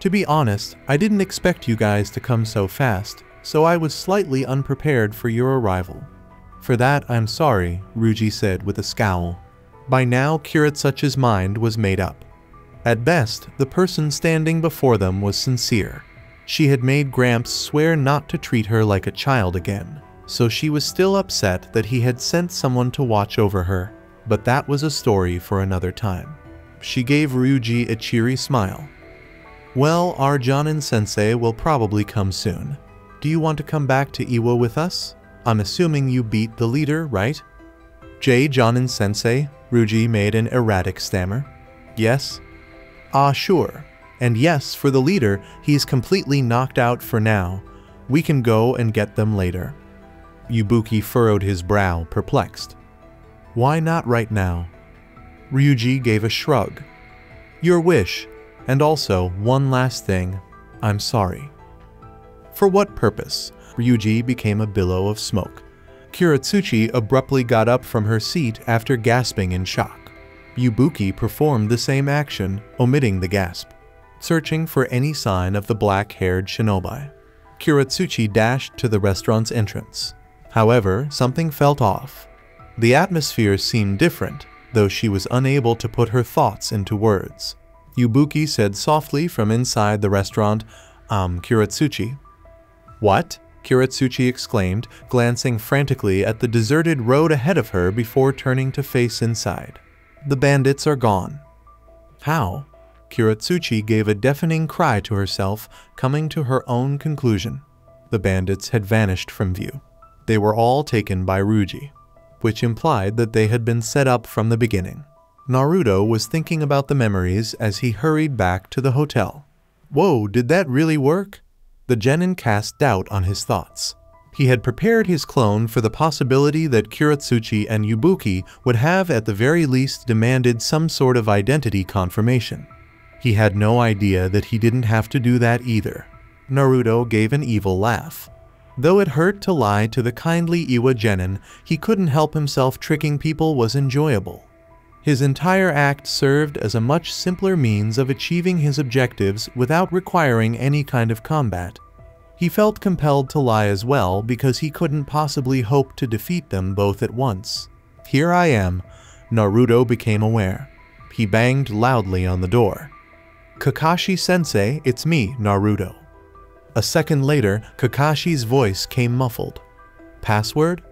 To be honest, I didn't expect you guys to come so fast, so I was slightly unprepared for your arrival. For that, I'm sorry, Ryuji said with a scowl. By now, Kurotsuchi's mind was made up. At best, the person standing before them was sincere. She had made Gramps swear not to treat her like a child again, so she was still upset that he had sent someone to watch over her, but that was a story for another time. She gave Ryuji a cheery smile. Well, our Jonin sensei will probably come soon. Do you want to come back to Iwa with us? I'm assuming you beat the leader, right? J. Jonin sensei, Ryuji made an erratic stammer. Yes? Ah, sure. And yes, for the leader, he's completely knocked out for now. We can go and get them later. Yubuki furrowed his brow, perplexed. Why not right now? Ryuji gave a shrug. Your wish, and also, one last thing, I'm sorry. For what purpose? Ryuji became a billow of smoke. Kurotsuchi abruptly got up from her seat after gasping in shock. Yubuki performed the same action, omitting the gasp, searching for any sign of the black-haired shinobi. Kurotsuchi dashed to the restaurant's entrance. However, something felt off. The atmosphere seemed different, though she was unable to put her thoughts into words. Yubuki said softly from inside the restaurant, Um, Kurotsuchi. What? Kurotsuchi exclaimed, glancing frantically at the deserted road ahead of her before turning to face inside. The bandits are gone. How? Kurotsuchi gave a deafening cry to herself, coming to her own conclusion. The bandits had vanished from view. They were all taken by Ryuji, which implied that they had been set up from the beginning. Naruto was thinking about the memories as he hurried back to the hotel. Whoa, did that really work? The genin cast doubt on his thoughts. He had prepared his clone for the possibility that Kurotsuchi and Yubuki would have at the very least demanded some sort of identity confirmation. He had no idea that he didn't have to do that either. Naruto gave an evil laugh. Though it hurt to lie to the kindly Iwa genin, he couldn't help himself tricking people was enjoyable. His entire act served as a much simpler means of achieving his objectives without requiring any kind of combat. He felt compelled to lie as well because he couldn't possibly hope to defeat them both at once. Here I am, Naruto became aware. He banged loudly on the door. Kakashi sensei, it's me, Naruto. A second later, Kakashi's voice came muffled. Password?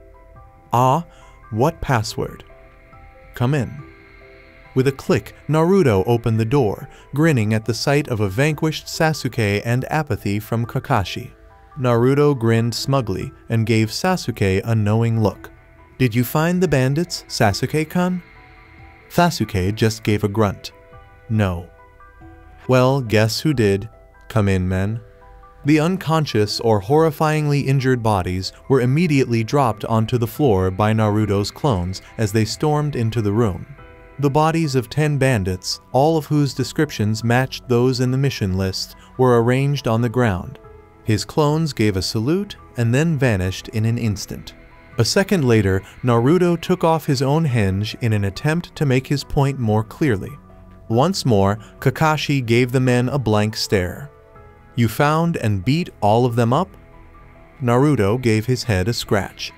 Ah, what password? Come in. With a click, Naruto opened the door, grinning at the sight of a vanquished Sasuke and apathy from Kakashi. Naruto grinned smugly and gave Sasuke a knowing look. Did you find the bandits, Sasuke-kun? Sasuke just gave a grunt. No. Well, guess who did? Come in, men. The unconscious or horrifyingly injured bodies were immediately dropped onto the floor by Naruto's clones as they stormed into the room. The bodies of ten bandits, all of whose descriptions matched those in the mission list, were arranged on the ground. His clones gave a salute and then vanished in an instant. A second later, Naruto took off his own henge in an attempt to make his point more clearly. Once more, Kakashi gave the men a blank stare. You found and beat all of them up? Naruto gave his head a scratch.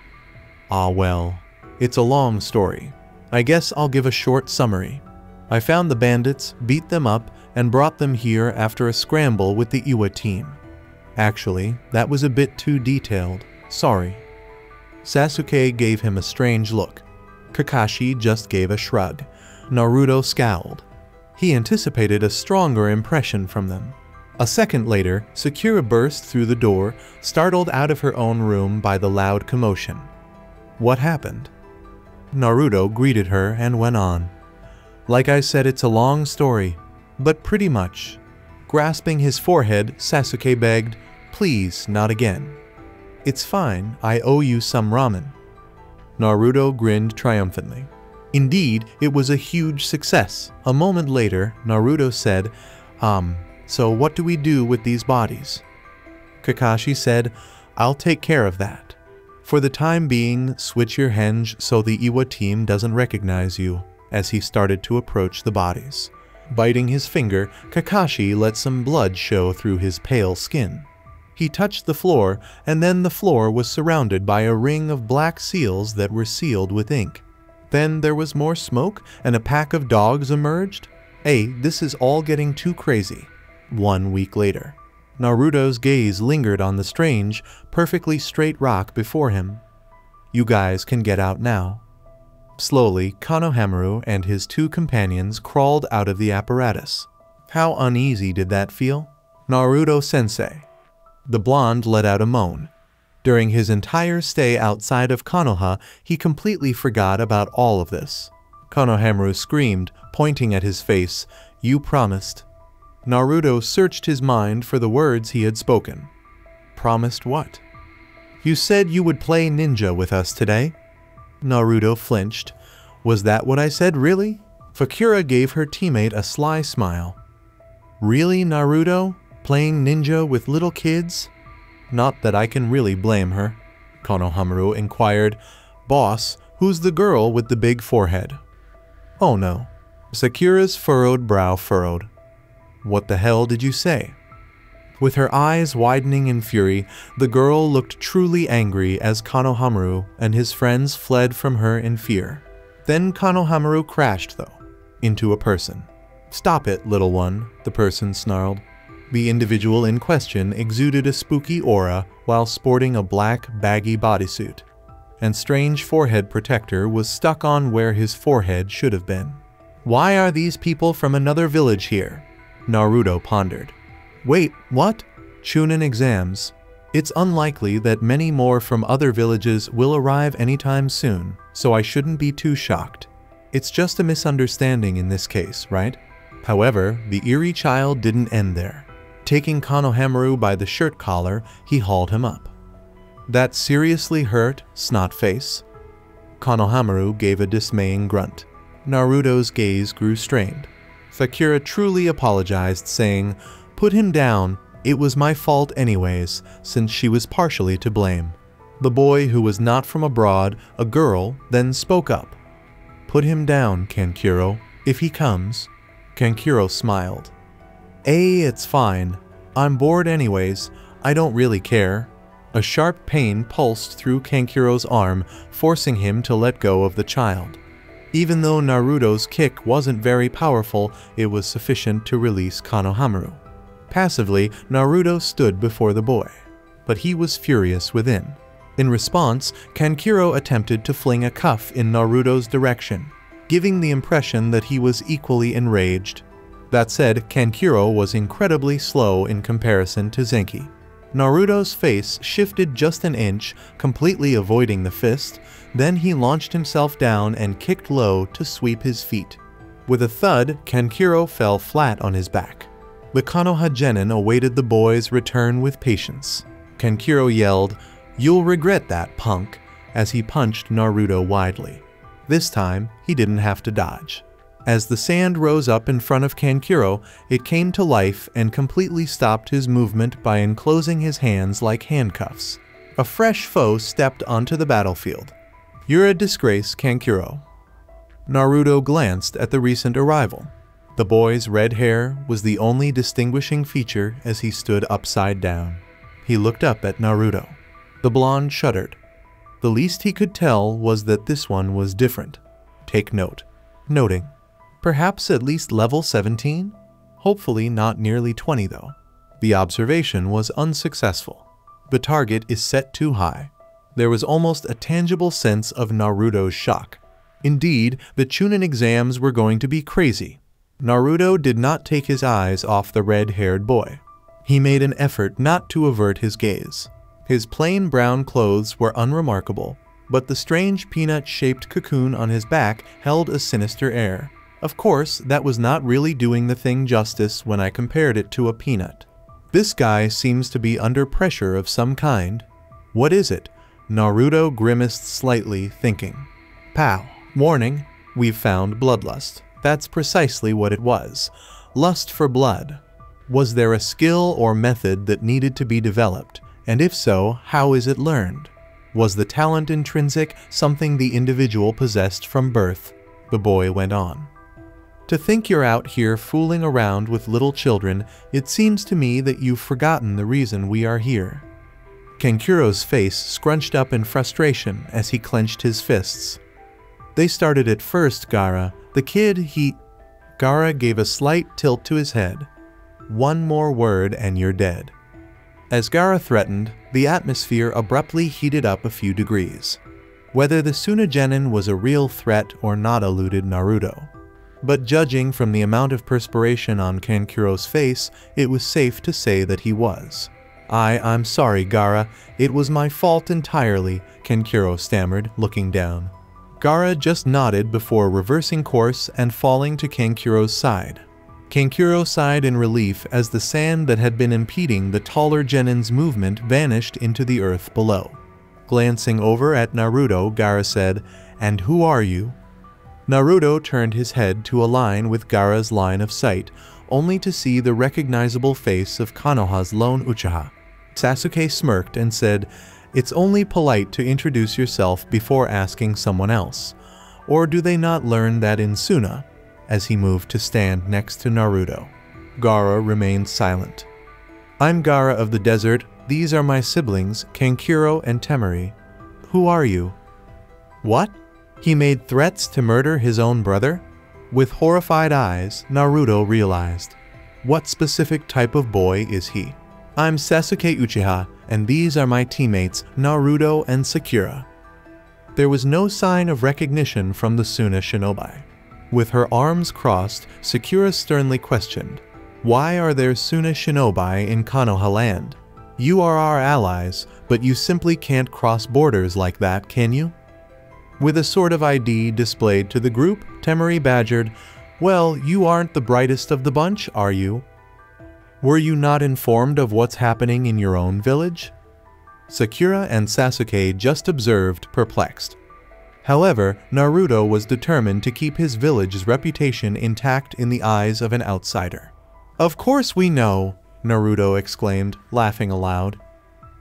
Ah well, it's a long story. I guess I'll give a short summary. I found the bandits, beat them up, and brought them here after a scramble with the Iwa team. Actually, that was a bit too detailed. Sorry. Sasuke gave him a strange look. Kakashi just gave a shrug. Naruto scowled. He anticipated a stronger impression from them. A second later, Sakura burst through the door, startled out of her own room by the loud commotion. What happened? Naruto greeted her and went on. Like I said, it's a long story, but pretty much. Grasping his forehead, Sasuke begged, Please, not again. It's fine, I owe you some ramen. Naruto grinned triumphantly. Indeed, it was a huge success. A moment later, Naruto said, Um, so what do we do with these bodies? Kakashi said, I'll take care of that. For the time being, switch your henge so the Iwa team doesn't recognize you, as he started to approach the bodies. Biting his finger, Kakashi let some blood show through his pale skin. He touched the floor, and then the floor was surrounded by a ring of black seals that were sealed with ink. Then there was more smoke, and a pack of dogs emerged. Hey, this is all getting too crazy. One week later. Naruto's gaze lingered on the strange, perfectly straight rock before him. You guys can get out now. Slowly, Konohamaru and his two companions crawled out of the apparatus. How uneasy did that feel? Naruto-sensei. The blonde let out a moan. During his entire stay outside of Konoha, he completely forgot about all of this. Konohamaru screamed, pointing at his face, You promised. Naruto searched his mind for the words he had spoken. Promised what? You said you would play ninja with us today? Naruto flinched. Was that what I said, really? Sakura gave her teammate a sly smile. Really, Naruto? Playing ninja with little kids? Not that I can really blame her. Konohamaru inquired, Boss, who's the girl with the big forehead? Oh no. Sakura's furrowed brow furrowed. What the hell did you say? With her eyes widening in fury, the girl looked truly angry as Konohamaru and his friends fled from her in fear. Then Konohamaru crashed, though, into a person. Stop it, little one, the person snarled. The individual in question exuded a spooky aura while sporting a black, baggy bodysuit, and strange forehead protector was stuck on where his forehead should have been. Why are these people from another village here? Naruto pondered. Wait, what? Chunin exams. It's unlikely that many more from other villages will arrive anytime soon, so I shouldn't be too shocked. It's just a misunderstanding in this case, right? However, the eerie child didn't end there. Taking Konohamaru by the shirt collar, he hauled him up. That seriously hurt, snot face? Konohamaru gave a dismaying grunt. Naruto's gaze grew strained. Sakura truly apologized, saying, Put him down, it was my fault anyways, since she was partially to blame. The boy who was not from abroad, a girl, then spoke up. Put him down, Kankuro, if he comes. Kankuro smiled. A, it's fine. I'm bored anyways. I don't really care. A sharp pain pulsed through Kankuro's arm, forcing him to let go of the child. Even though Naruto's kick wasn't very powerful, it was sufficient to release Konohamaru. Passively, Naruto stood before the boy, but he was furious within. In response, Kankuro attempted to fling a cuff in Naruto's direction, giving the impression that he was equally enraged. That said, Kankuro was incredibly slow in comparison to Zenki. Naruto's face shifted just an inch, completely avoiding the fist, then he launched himself down and kicked low to sweep his feet. With a thud, Kankuro fell flat on his back. The Konoha Genin awaited the boy's return with patience. Kankuro yelled, You'll regret that, punk, as he punched Naruto widely. This time, he didn't have to dodge. As the sand rose up in front of Kankuro, it came to life and completely stopped his movement by enclosing his hands like handcuffs. A fresh foe stepped onto the battlefield. You're a disgrace, Kankuro. Naruto glanced at the recent arrival. The boy's red hair was the only distinguishing feature as he stood upside down. He looked up at Naruto. The blonde shuddered. The least he could tell was that this one was different. Take note. Noting. Perhaps at least level 17? Hopefully not nearly 20 though. The observation was unsuccessful. The target is set too high. There was almost a tangible sense of Naruto's shock. Indeed, the Chunin exams were going to be crazy. Naruto did not take his eyes off the red-haired boy. He made an effort not to avert his gaze. His plain brown clothes were unremarkable, but the strange peanut-shaped cocoon on his back held a sinister air. Of course, that was not really doing the thing justice when I compared it to a peanut. This guy seems to be under pressure of some kind. What is it? Naruto grimaced slightly, thinking. Pow. Warning, we've found bloodlust. That's precisely what it was. Lust for blood. Was there a skill or method that needed to be developed? And if so, how is it learned? Was the talent intrinsic something the individual possessed from birth? The boy went on. To think you're out here fooling around with little children, it seems to me that you've forgotten the reason we are here. Kankuro's face scrunched up in frustration as he clenched his fists. They started at first, Gaara. The kid, he... Gaara gave a slight tilt to his head. One more word and you're dead. As Gaara threatened, the atmosphere abruptly heated up a few degrees. Whether the Sunagenin was a real threat or not eluded Naruto. But judging from the amount of perspiration on Kankuro's face, it was safe to say that he was. I, I'm sorry, Gaara. It was my fault entirely, Kankuro stammered, looking down. Gaara just nodded before reversing course and falling to Kankuro's side. Kankuro sighed in relief as the sand that had been impeding the taller Genin's movement vanished into the earth below. Glancing over at Naruto, Gaara said, And who are you? Naruto turned his head to align with Gaara's line of sight, only to see the recognizable face of Konoha's lone Uchiha. Sasuke smirked and said, It's only polite to introduce yourself before asking someone else. Or do they not learn that in Suna? As he moved to stand next to Naruto. Gaara remained silent. I'm Gaara of the desert. These are my siblings, Kankuro and Temari. Who are you? What? He made threats to murder his own brother? With horrified eyes, Naruto realized. What specific type of boy is he? I'm Sasuke Uchiha, and these are my teammates Naruto and Sakura. There was no sign of recognition from the Suna shinobi. With her arms crossed, Sakura sternly questioned, Why are there Suna shinobi in Konoha land? You are our allies, but you simply can't cross borders like that, can you? With a sort of ID displayed to the group, Temari badgered, Well, you aren't the brightest of the bunch, are you? Were you not informed of what's happening in your own village? Sakura and Sasuke just observed, perplexed. However, Naruto was determined to keep his village's reputation intact in the eyes of an outsider. Of course we know, Naruto exclaimed, laughing aloud.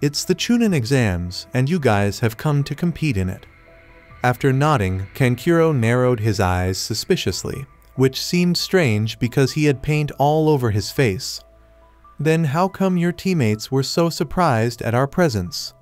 It's the Chunin exams, and you guys have come to compete in it. After nodding, Kankuro narrowed his eyes suspiciously, which seemed strange because he had paint all over his face. Then how come your teammates were so surprised at our presence?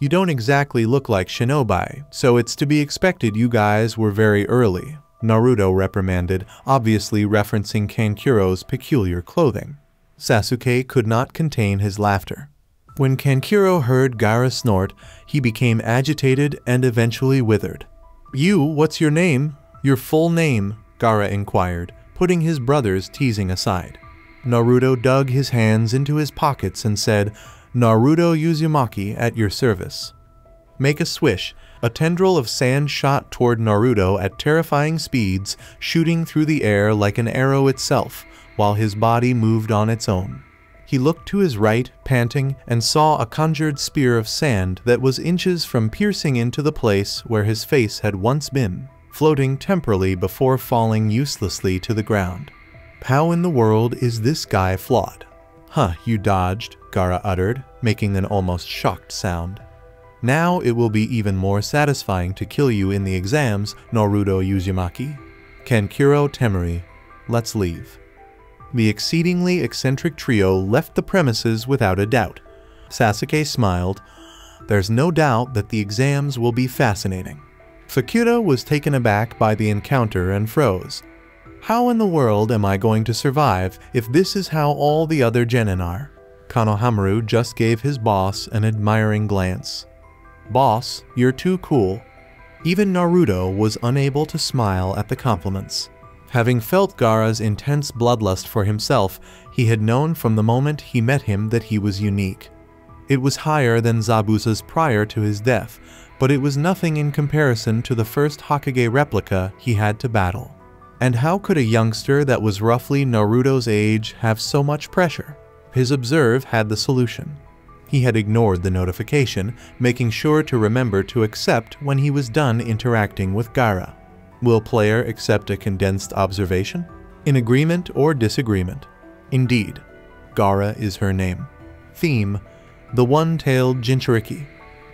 You don't exactly look like shinobi, so it's to be expected you guys were very early, Naruto reprimanded, obviously referencing Kankuro's peculiar clothing. Sasuke could not contain his laughter. When Kankuro heard Gaara snort, he became agitated and eventually withered. You, what's your name? Your full name, Gaara inquired, putting his brother's teasing aside. Naruto dug his hands into his pockets and said, Naruto Uzumaki at your service. Make a swish. A tendril of sand shot toward Naruto at terrifying speeds, shooting through the air like an arrow itself, while his body moved on its own. He looked to his right, panting, and saw a conjured spear of sand that was inches from piercing into the place where his face had once been, floating temporarily before falling uselessly to the ground. How in the world is this guy flawed? Huh, you dodged, Gaara uttered, making an almost shocked sound. Now it will be even more satisfying to kill you in the exams, Naruto Uzumaki. Kankuro Temari, let's leave. The exceedingly eccentric trio left the premises without a doubt. Sasuke smiled. There's no doubt that the exams will be fascinating. Sakura was taken aback by the encounter and froze. How in the world am I going to survive if this is how all the other genin are? Konohamaru just gave his boss an admiring glance. Boss, you're too cool. Even Naruto was unable to smile at the compliments. Having felt Gaara's intense bloodlust for himself, he had known from the moment he met him that he was unique. It was higher than Zabuza's prior to his death, but it was nothing in comparison to the first Hokage replica he had to battle. And how could a youngster that was roughly Naruto's age have so much pressure? His observe had the solution. He had ignored the notification, making sure to remember to accept when he was done interacting with Gaara. Will player accept a condensed observation? In agreement or disagreement? Indeed, Gaara is her name. Theme, the one-tailed Jinchuriki,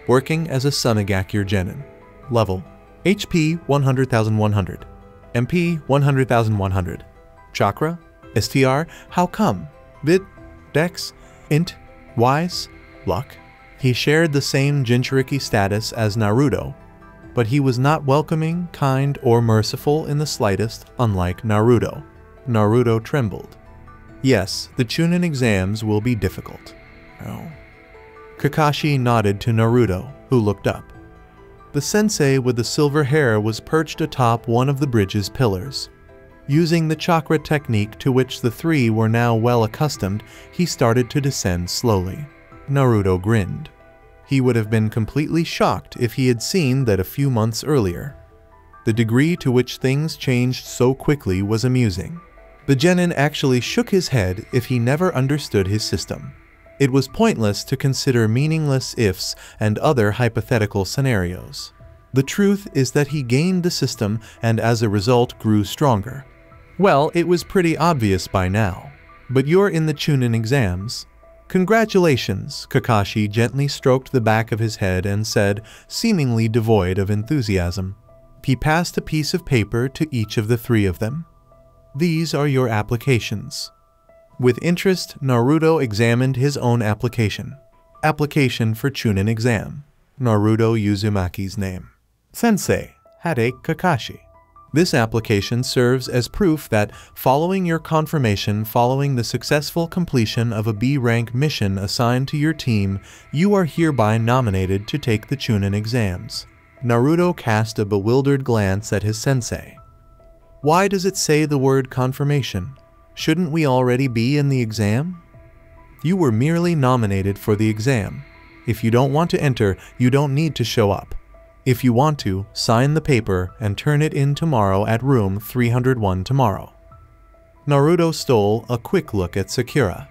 working as a Sunagakure Genin. Level, HP 100,100. MP 100,100. Chakra? STR? How come? Bit? Dex? Int? Wise? Luck? He shared the same Jinchuriki status as Naruto, but he was not welcoming, kind, or merciful in the slightest, unlike Naruto. Naruto trembled. Yes, the Chunin exams will be difficult. Oh. Kakashi nodded to Naruto, who looked up. The sensei with the silver hair was perched atop one of the bridge's pillars. Using the chakra technique to which the three were now well accustomed, he started to descend slowly. Naruto grinned. He would have been completely shocked if he had seen that a few months earlier. The degree to which things changed so quickly was amusing. The genin actually shook his head if he never understood his system. It was pointless to consider meaningless ifs and other hypothetical scenarios. The truth is that he gained the system and as a result grew stronger. Well, it was pretty obvious by now. But you're in the Chunin exams. Congratulations, Kakashi gently stroked the back of his head and said, seemingly devoid of enthusiasm. He passed a piece of paper to each of the three of them. These are your applications. With interest, Naruto examined his own application. Application for Chunin exam. Naruto Uzumaki's name. Sensei, Hatake Kakashi. This application serves as proof that following your confirmation following the successful completion of a B rank mission assigned to your team, you are hereby nominated to take the Chunin exams. Naruto cast a bewildered glance at his sensei. Why does it say the word confirmation? Shouldn't we already be in the exam? You were merely nominated for the exam. If you don't want to enter, you don't need to show up. If you want to, sign the paper and turn it in tomorrow at room 301 tomorrow. Naruto stole a quick look at Sakura.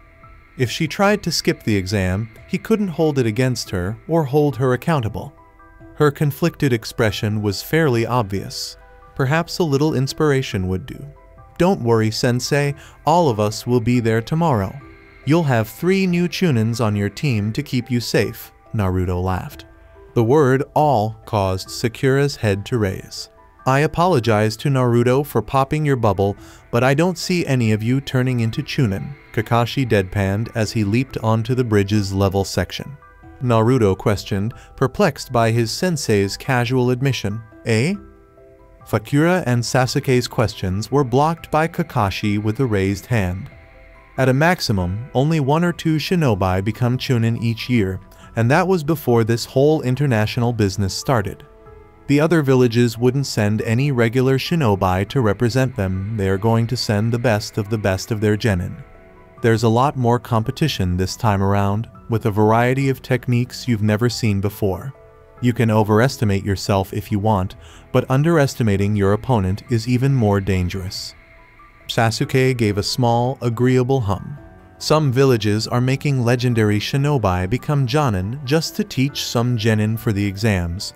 If she tried to skip the exam, he couldn't hold it against her or hold her accountable. Her conflicted expression was fairly obvious. Perhaps a little inspiration would do. Don't worry, Sensei, all of us will be there tomorrow. You'll have three new Chunins on your team to keep you safe, Naruto laughed. The word all caused Sakura's head to raise. I apologize to Naruto for popping your bubble, but I don't see any of you turning into Chunin, Kakashi deadpanned as he leaped onto the bridge's level section. Naruto questioned, perplexed by his sensei's casual admission. Eh? Sakura and Sasuke's questions were blocked by Kakashi with a raised hand. At a maximum, only one or two shinobi become Chunin each year, and that was before this whole international business started. The other villages wouldn't send any regular shinobi to represent them, they are going to send the best of the best of their genin. There's a lot more competition this time around, with a variety of techniques you've never seen before. You can overestimate yourself if you want, but underestimating your opponent is even more dangerous. Sasuke gave a small, agreeable hum. Some villages are making legendary shinobi become Jonin just to teach some genin for the exams.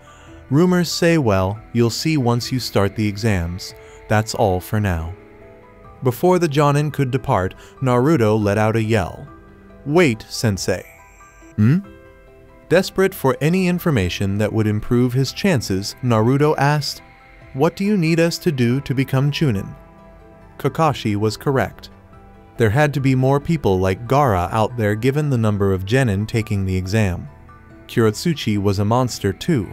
Rumors say, well, you'll see once you start the exams. That's all for now. Before the Jonin could depart, Naruto let out a yell. Wait, sensei. Hmm? Desperate for any information that would improve his chances, Naruto asked, What do you need us to do to become Chunin? Kakashi was correct. There had to be more people like Gaara out there given the number of genin taking the exam. Kurotsuchi was a monster too.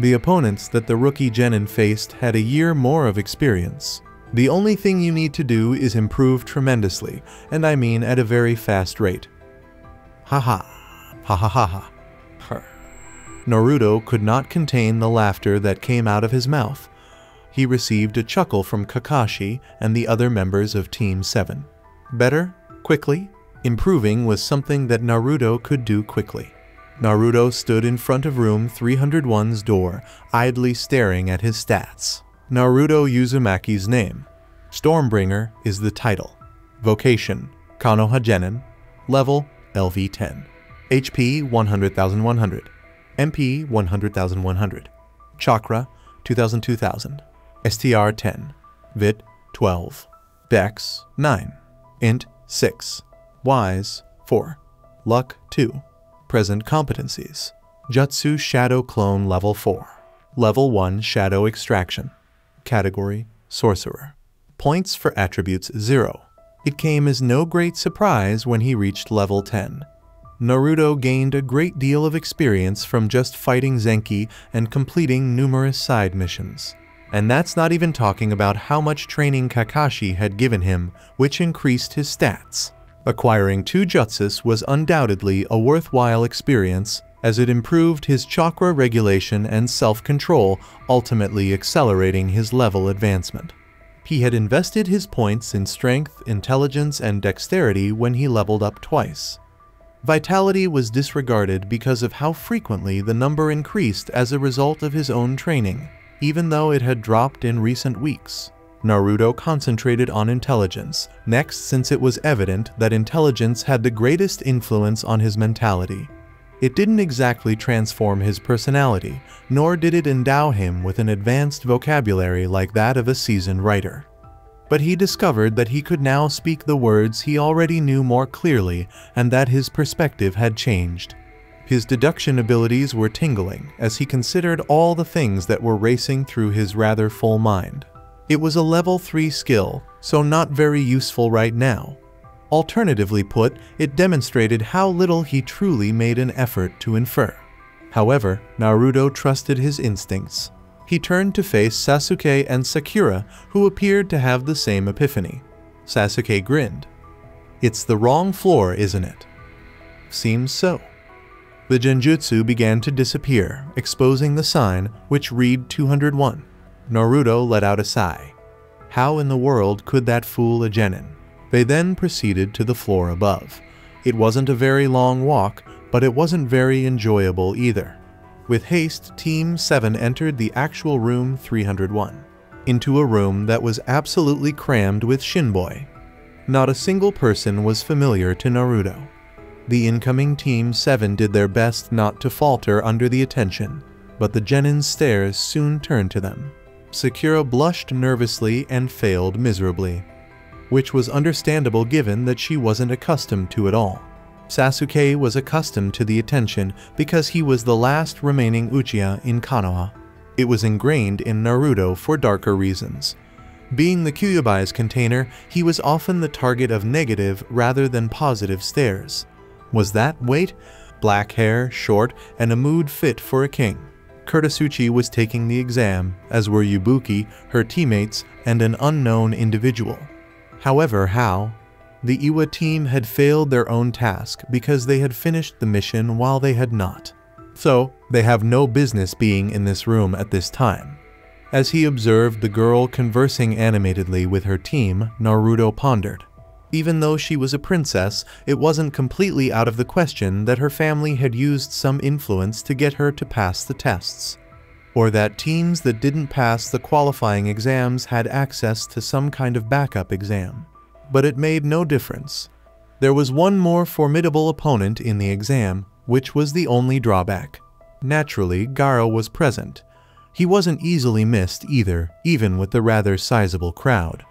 The opponents that the rookie genin faced had a year more of experience. The only thing you need to do is improve tremendously, and I mean at a very fast rate. Haha. Ha ha ha ha. Naruto could not contain the laughter that came out of his mouth. He received a chuckle from Kakashi and the other members of Team 7. Better, quickly, improving was something that Naruto could do quickly. Naruto stood in front of room 301's door, idly staring at his stats. Naruto Uzumaki's name. Stormbringer is the title. Vocation, Konoha Genin. Level, LV10. HP, 100,100. MP, 100,100. Chakra, 2000-2000. STR, 10. Vit, 12. Dex, 9. Int 6. Wise 4. Luck 2. Present competencies. Jutsu Shadow Clone Level 4. Level 1 Shadow Extraction. Category Sorcerer. Points for attributes 0. It came as no great surprise when he reached level 10. Naruto gained a great deal of experience from just fighting Zenki and completing numerous side missions. And that's not even talking about how much training Kakashi had given him, which increased his stats. Acquiring two jutsus was undoubtedly a worthwhile experience, as it improved his chakra regulation and self-control, ultimately accelerating his level advancement. He had invested his points in strength, intelligence, and dexterity when he leveled up twice. Vitality was disregarded because of how frequently the number increased as a result of his own training even though it had dropped in recent weeks. Naruto concentrated on intelligence, next since it was evident that intelligence had the greatest influence on his mentality. It didn't exactly transform his personality, nor did it endow him with an advanced vocabulary like that of a seasoned writer. But he discovered that he could now speak the words he already knew more clearly and that his perspective had changed. His deduction abilities were tingling as he considered all the things that were racing through his rather full mind. It was a level 3 skill, so not very useful right now. Alternatively put, it demonstrated how little he truly made an effort to infer. However, Naruto trusted his instincts. He turned to face Sasuke and Sakura, who appeared to have the same epiphany. Sasuke grinned. It's the wrong floor, isn't it? Seems so. The genjutsu began to disappear, exposing the sign, which read 201. Naruto let out a sigh. How in the world could that fool a genin? They then proceeded to the floor above. It wasn't a very long walk, but it wasn't very enjoyable either. With haste, Team 7 entered the actual room 301, into a room that was absolutely crammed with Shinobi. Not a single person was familiar to Naruto. The incoming Team 7 did their best not to falter under the attention, but the Genin's stares soon turned to them. Sakura blushed nervously and failed miserably, which was understandable given that she wasn't accustomed to it all. Sasuke was accustomed to the attention because he was the last remaining Uchiha in Konoha. It was ingrained in Naruto for darker reasons. Being the Kyuubi's container, he was often the target of negative rather than positive stares. Was that weight? Black hair, short, and a mood fit for a king. Kurotsuchi was taking the exam, as were Yubuki, her teammates, and an unknown individual. However, how? The Iwa team had failed their own task because they had finished the mission while they had not. So, they have no business being in this room at this time. As he observed the girl conversing animatedly with her team, Naruto pondered. Even though she was a princess, it wasn't completely out of the question that her family had used some influence to get her to pass the tests. Or that teams that didn't pass the qualifying exams had access to some kind of backup exam. But it made no difference. There was one more formidable opponent in the exam, which was the only drawback. Naturally, Gaara was present. He wasn't easily missed either, even with the rather sizable crowd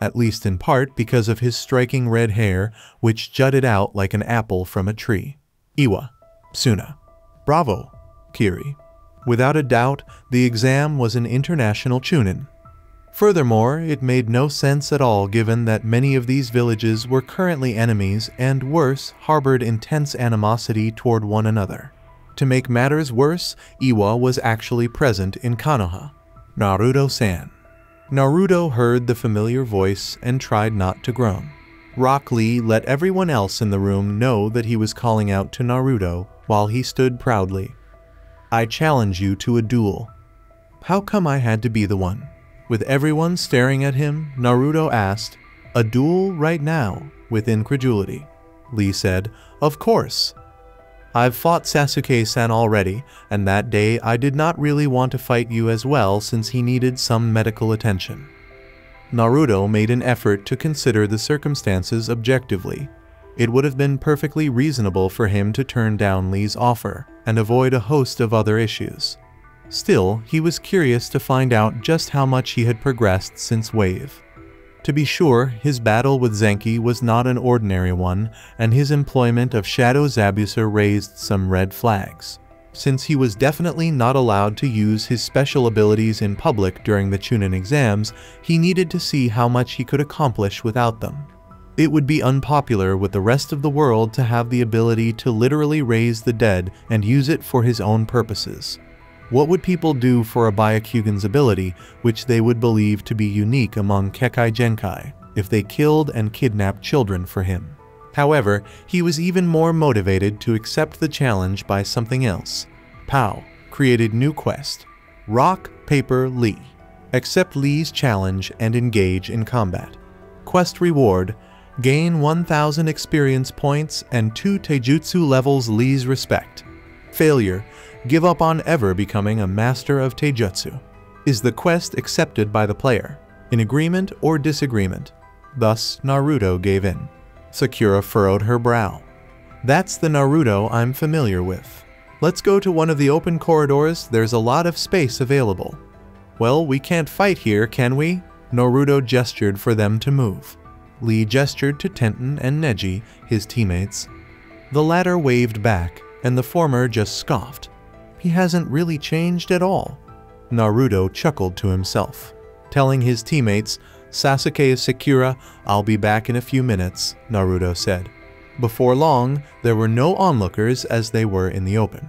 at least in part because of his striking red hair, which jutted out like an apple from a tree. Iwa, Suna. Bravo, Kiri. Without a doubt, the exam was an international chunin. Furthermore, it made no sense at all given that many of these villages were currently enemies and worse, harbored intense animosity toward one another. To make matters worse, Iwa was actually present in Konoha. Naruto-san. Naruto heard the familiar voice and tried not to groan. Rock Lee let everyone else in the room know that he was calling out to Naruto while he stood proudly. I challenge you to a duel. How come I had to be the one? With everyone staring at him, Naruto asked, A duel right now, with incredulity. Lee said, Of course. I've fought Sasuke-san already, and that day I did not really want to fight you as well since he needed some medical attention. Naruto made an effort to consider the circumstances objectively. It would have been perfectly reasonable for him to turn down Lee's offer and avoid a host of other issues. Still, he was curious to find out just how much he had progressed since Wave. To be sure, his battle with Zenki was not an ordinary one, and his employment of Shadow Zabuza raised some red flags. Since he was definitely not allowed to use his special abilities in public during the Chunin exams, he needed to see how much he could accomplish without them. It would be unpopular with the rest of the world to have the ability to literally raise the dead and use it for his own purposes. What would people do for a Byakugan's ability, which they would believe to be unique among Kekkei Genkai, if they killed and kidnapped children for him? However, he was even more motivated to accept the challenge by something else. Pow created new quest, Rock, Paper, Lee. Accept Lee's challenge and engage in combat. Quest reward, gain 1000 experience points and 2 Taijutsu levels Lee's respect. Failure, give up on ever becoming a master of Taijutsu. Is the quest accepted by the player, in agreement or disagreement? Thus, Naruto gave in. Sakura furrowed her brow. That's the Naruto I'm familiar with. Let's go to one of the open corridors, there's a lot of space available. Well, we can't fight here, can we? Naruto gestured for them to move. Lee gestured to Tenten and Neji, his teammates. The latter waved back, and the former just scoffed. He hasn't really changed at all. Naruto chuckled to himself, telling his teammates, Sasuke is Sakura, I'll be back in a few minutes, Naruto said. Before long, there were no onlookers as they were in the open.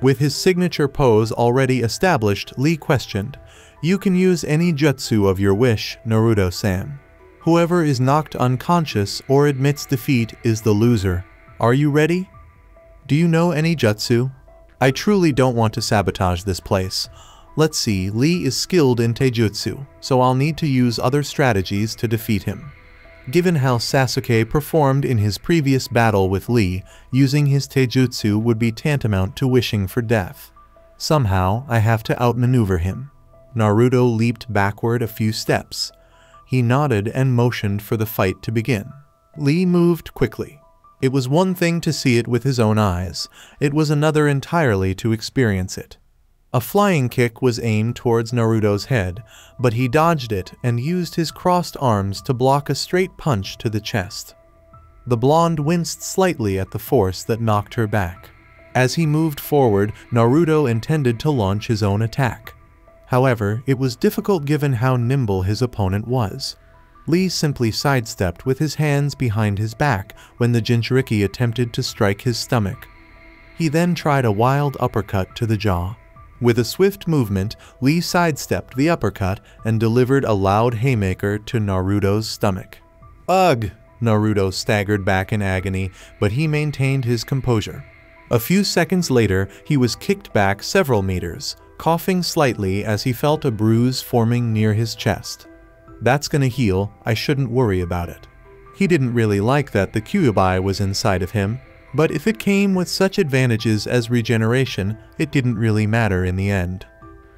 With his signature pose already established, Lee questioned, You can use any jutsu of your wish, Naruto-san. Whoever is knocked unconscious or admits defeat is the loser. Are you ready? Do you know any jutsu? I truly don't want to sabotage this place. Let's see, Lee is skilled in taijutsu, so I'll need to use other strategies to defeat him. Given how Sasuke performed in his previous battle with Lee, using his taijutsu would be tantamount to wishing for death. Somehow, I have to outmaneuver him. Naruto leaped backward a few steps. He nodded and motioned for the fight to begin. Lee moved quickly. It was one thing to see it with his own eyes, it was another entirely to experience it. A flying kick was aimed towards Naruto's head, but he dodged it and used his crossed arms to block a straight punch to the chest. The blonde winced slightly at the force that knocked her back. As he moved forward, Naruto intended to launch his own attack. However, it was difficult given how nimble his opponent was. Lee simply sidestepped with his hands behind his back when the Jinchuriki attempted to strike his stomach. He then tried a wild uppercut to the jaw. With a swift movement, Lee sidestepped the uppercut and delivered a loud haymaker to Naruto's stomach. Ugh! Naruto staggered back in agony, but he maintained his composure. A few seconds later, he was kicked back several meters, coughing slightly as he felt a bruise forming near his chest. That's gonna heal, I shouldn't worry about it. He didn't really like that the Kyuubi was inside of him, but if it came with such advantages as regeneration, it didn't really matter in the end.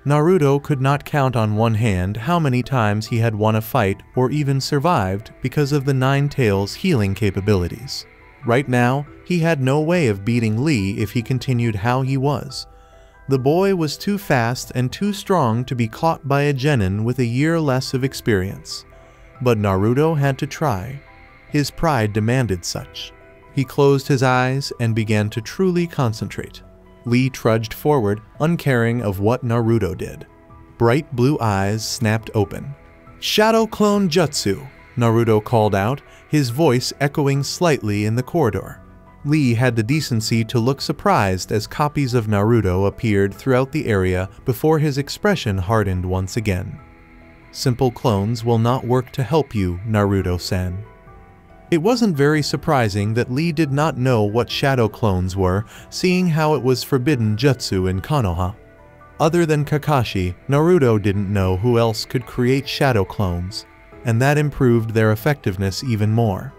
Naruto could not count on one hand how many times he had won a fight or even survived because of the Nine Tails healing capabilities. Right now, he had no way of beating Lee if he continued how he was. The boy was too fast and too strong to be caught by a genin with a year less of experience. But Naruto had to try. His pride demanded such. He closed his eyes and began to truly concentrate. Lee trudged forward, uncaring of what Naruto did. Bright blue eyes snapped open. Shadow Clone Jutsu, Naruto called out, his voice echoing slightly in the corridor. Lee had the decency to look surprised as copies of Naruto appeared throughout the area before his expression hardened once again. Simple clones will not work to help you, Naruto-san. It wasn't very surprising that Lee did not know what shadow clones were, seeing how it was forbidden jutsu in Konoha. Other than Kakashi, Naruto didn't know who else could create shadow clones, and that improved their effectiveness even more.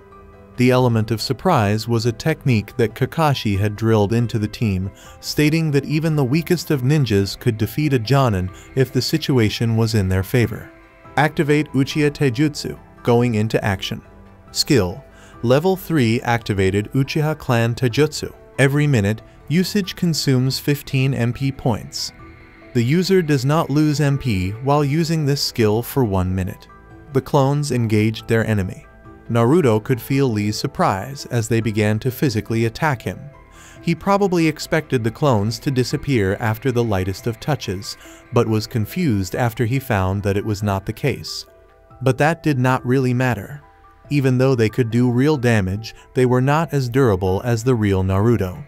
The element of surprise was a technique that Kakashi had drilled into the team, stating that even the weakest of ninjas could defeat a Jonin if the situation was in their favor. Activate Uchiha Taijutsu, going into action. Skill Level 3 activated Uchiha Clan Taijutsu. Every minute, usage consumes 15 MP points. The user does not lose MP while using this skill for one minute. The clones engaged their enemy. Naruto could feel Lee's surprise as they began to physically attack him. He probably expected the clones to disappear after the lightest of touches, but was confused after he found that it was not the case. But that did not really matter. Even though they could do real damage, they were not as durable as the real Naruto.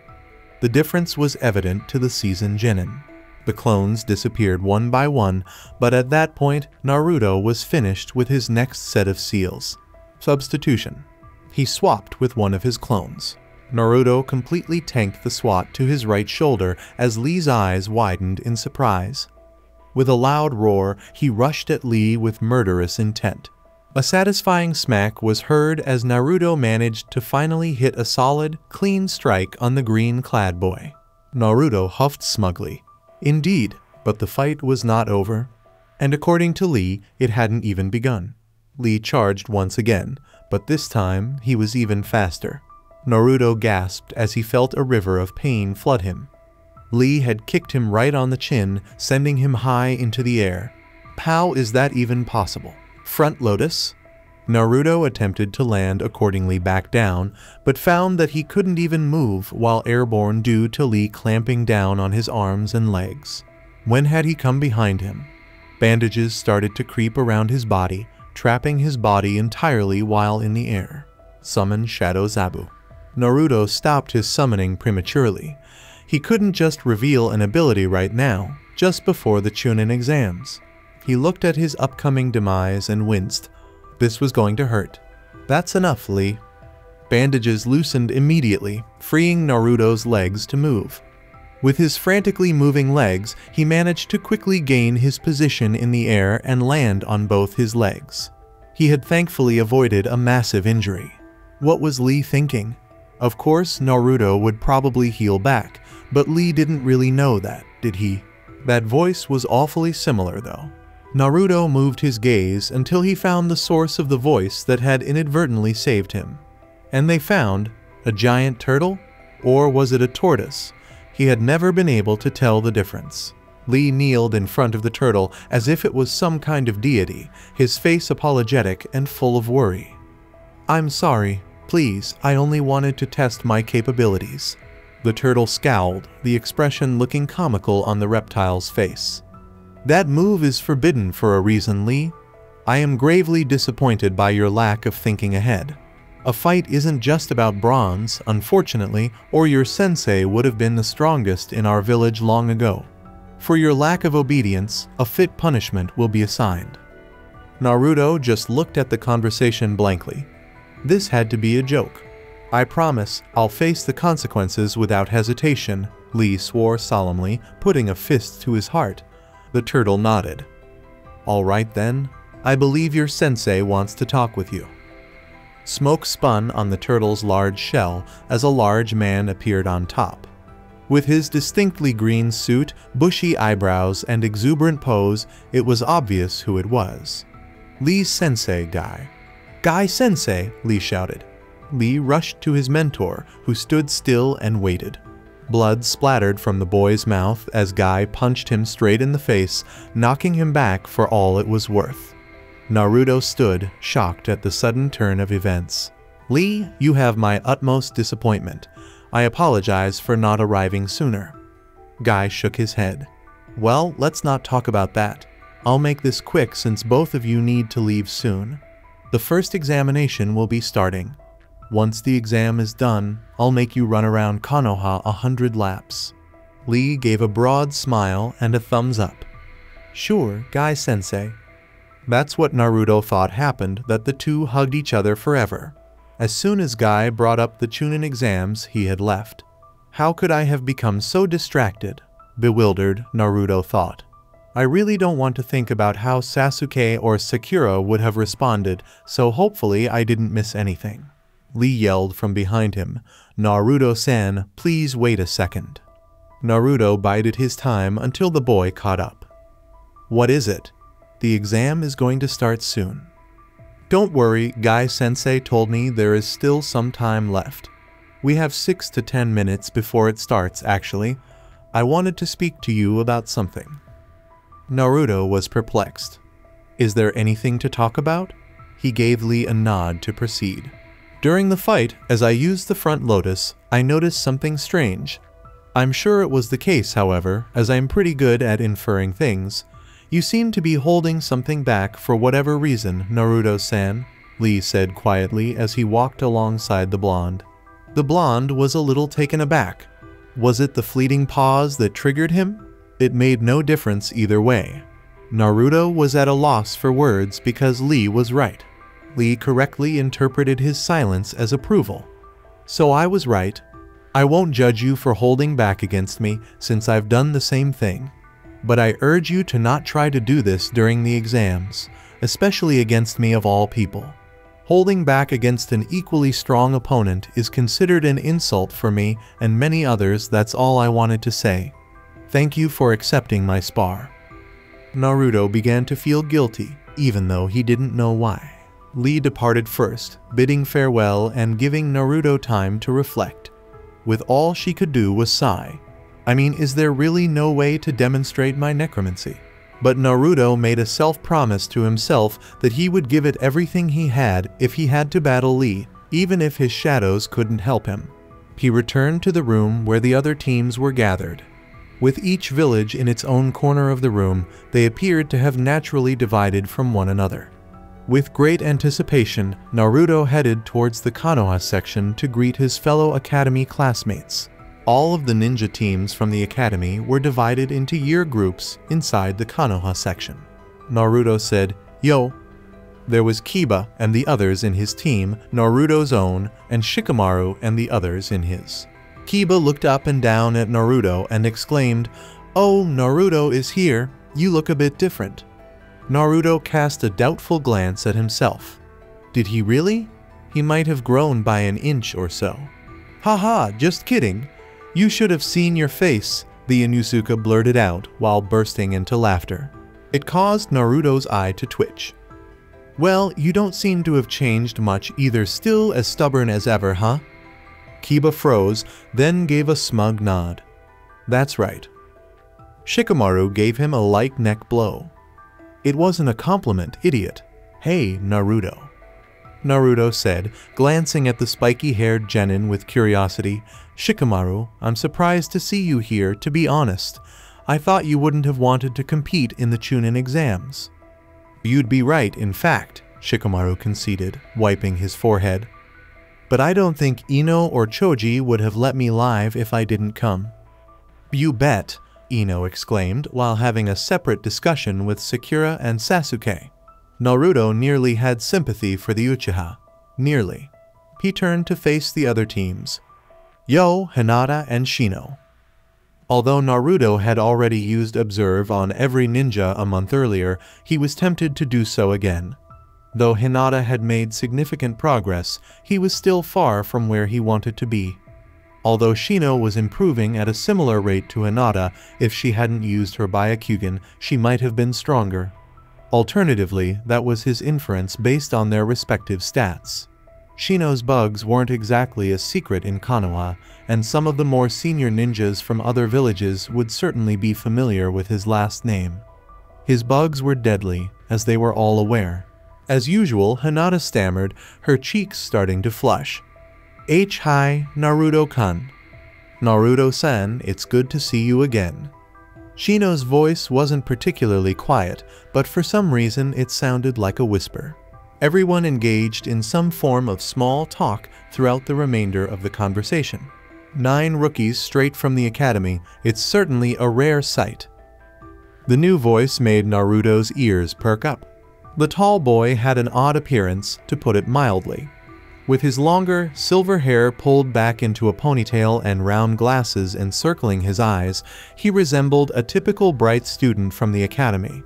The difference was evident to the seasoned Genin. The clones disappeared one by one, but at that point, Naruto was finished with his next set of seals. Substitution. He swapped with one of his clones. Naruto completely tanked the swat to his right shoulder as Lee's eyes widened in surprise. With a loud roar, he rushed at Lee with murderous intent. A satisfying smack was heard as Naruto managed to finally hit a solid, clean strike on the green-clad boy. Naruto huffed smugly. Indeed, but the fight was not over. And according to Lee, it hadn't even begun. Lee charged once again, but this time he was even faster. Naruto gasped as he felt a river of pain flood him. Lee had kicked him right on the chin, sending him high into the air. How is that even possible? Front Lotus? Naruto attempted to land accordingly back down, but found that he couldn't even move while airborne due to Lee clamping down on his arms and legs. When had he come behind him? Bandages started to creep around his body, trapping his body entirely while in the air. Summon Shadow Zabu. Naruto stopped his summoning prematurely. He couldn't just reveal an ability right now, just before the Chunin exams. He looked at his upcoming demise and winced. This was going to hurt. That's enough, Lee. Bandages loosened immediately, freeing Naruto's legs to move. With his frantically moving legs, he managed to quickly gain his position in the air and land on both his legs. He had thankfully avoided a massive injury. What was Lee thinking? Of course, Naruto would probably heal back, but Lee didn't really know that, did he? That voice was awfully similar, though. Naruto moved his gaze until he found the source of the voice that had inadvertently saved him. And they found a giant turtle? Or was it a tortoise? He had never been able to tell the difference. Lee kneeled in front of the turtle as if it was some kind of deity, his face apologetic and full of worry. I'm sorry. Please, I only wanted to test my capabilities. The turtle scowled, the expression looking comical on the reptile's face. That move is forbidden for a reason, Lee. I am gravely disappointed by your lack of thinking ahead. A fight isn't just about bronze, unfortunately, or your sensei would have been the strongest in our village long ago. For your lack of obedience, a fit punishment will be assigned. Naruto just looked at the conversation blankly. This had to be a joke. I promise I'll face the consequences without hesitation, Lee swore solemnly, putting a fist to his heart. The turtle nodded. All right then, I believe your sensei wants to talk with you. Smoke spun on the turtle's large shell as a large man appeared on top. With his distinctly green suit, bushy eyebrows, and exuberant pose, it was obvious who it was. Lee sensei, Guy. Guy sensei, Lee shouted. Lee rushed to his mentor, who stood still and waited. Blood splattered from the boy's mouth as Guy punched him straight in the face, knocking him back for all it was worth. Naruto stood, shocked at the sudden turn of events. Lee, you have my utmost disappointment. I apologize for not arriving sooner. Guy shook his head. Well, let's not talk about that. I'll make this quick since both of you need to leave soon. The first examination will be starting. Once the exam is done, I'll make you run around Konoha a hundred laps. Lee gave a broad smile and a thumbs up. Sure, Guy Sensei. That's what Naruto thought happened, that the two hugged each other forever. As soon as Guy brought up the Chunin exams, he had left. How could I have become so distracted? Bewildered, Naruto thought. I really don't want to think about how Sasuke or Sakura would have responded, so hopefully I didn't miss anything. Lee yelled from behind him, Naruto-san, please wait a second. Naruto bided his time until the boy caught up. What is it? The exam is going to start soon. Don't worry, Guy Sensei told me there is still some time left. We have 6 to 10 minutes before it starts, actually. I wanted to speak to you about something. Naruto was perplexed. Is there anything to talk about? He gave Lee a nod to proceed. During the fight, as I used the front lotus, I noticed something strange. I'm sure it was the case, however, as I'm pretty good at inferring things, you seem to be holding something back for whatever reason, Naruto-san, Lee said quietly as he walked alongside the blonde. The blonde was a little taken aback. Was it the fleeting pause that triggered him? It made no difference either way. Naruto was at a loss for words because Lee was right. Lee correctly interpreted his silence as approval. So I was right. I won't judge you for holding back against me since I've done the same thing but I urge you to not try to do this during the exams, especially against me of all people. Holding back against an equally strong opponent is considered an insult for me and many others that's all I wanted to say. Thank you for accepting my spar. Naruto began to feel guilty, even though he didn't know why. Lee departed first, bidding farewell and giving Naruto time to reflect. With all she could do was sigh, I mean, is there really no way to demonstrate my necromancy? But Naruto made a self-promise to himself that he would give it everything he had if he had to battle Lee, even if his shadows couldn't help him. He returned to the room where the other teams were gathered. With each village in its own corner of the room, they appeared to have naturally divided from one another. With great anticipation, Naruto headed towards the Konoha section to greet his fellow academy classmates. All of the ninja teams from the academy were divided into year groups inside the Konoha section. Naruto said, Yo. There was Kiba and the others in his team, Naruto's own, and Shikamaru and the others in his. Kiba looked up and down at Naruto and exclaimed, Oh, Naruto is here. You look a bit different. Naruto cast a doubtful glance at himself. Did he really? He might have grown by an inch or so. Haha, just kidding. You should have seen your face, the Inuzuka blurted out while bursting into laughter. It caused Naruto's eye to twitch. Well, you don't seem to have changed much either, still as stubborn as ever, huh? Kiba froze, then gave a smug nod. That's right. Shikamaru gave him a light neck blow. It wasn't a compliment, idiot. Hey, Naruto. Naruto said, glancing at the spiky-haired genin with curiosity. Shikamaru, I'm surprised to see you here, to be honest. I thought you wouldn't have wanted to compete in the Chunin exams. You'd be right, in fact, Shikamaru conceded, wiping his forehead. But I don't think Ino or Choji would have let me live if I didn't come. You bet, Ino exclaimed while having a separate discussion with Sakura and Sasuke. Naruto nearly had sympathy for the Uchiha. Nearly. He turned to face the other teams. Yo, Hinata, and Shino. Although Naruto had already used Observe on every ninja a month earlier, he was tempted to do so again. Though Hinata had made significant progress, he was still far from where he wanted to be. Although Shino was improving at a similar rate to Hinata, if she hadn't used her Byakugan, she might have been stronger. Alternatively, that was his inference based on their respective stats. Shino's bugs weren't exactly a secret in Konoha, and some of the more senior ninjas from other villages would certainly be familiar with his last name. His bugs were deadly, as they were all aware. As usual, Hinata stammered, her cheeks starting to flush. H-Hi, Naruto-kun. Naruto-san, it's good to see you again. Shino's voice wasn't particularly quiet, but for some reason it sounded like a whisper. Everyone engaged in some form of small talk throughout the remainder of the conversation. Nine rookies straight from the academy, it's certainly a rare sight. The new voice made Naruto's ears perk up. The tall boy had an odd appearance, to put it mildly. With his longer, silver hair pulled back into a ponytail and round glasses encircling his eyes, he resembled a typical bright student from the academy.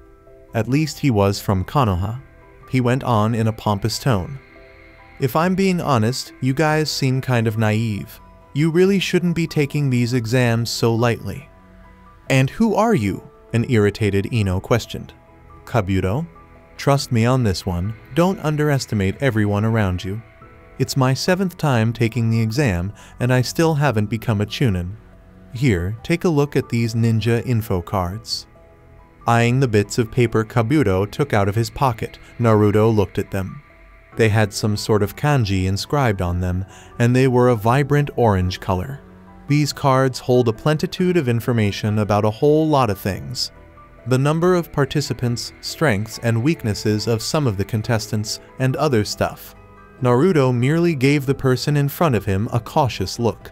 At least he was from Konoha. He went on in a pompous tone. If I'm being honest, you guys seem kind of naive. You really shouldn't be taking these exams so lightly. And who are you? An irritated Ino questioned. Kabuto? Trust me on this one, don't underestimate everyone around you. It's my seventh time taking the exam, and I still haven't become a Chunin. Here, take a look at these ninja info cards. Eyeing the bits of paper Kabuto took out of his pocket, Naruto looked at them. They had some sort of kanji inscribed on them, and they were a vibrant orange color. These cards hold a plentitude of information about a whole lot of things. The number of participants, strengths, and weaknesses of some of the contestants, and other stuff. Naruto merely gave the person in front of him a cautious look.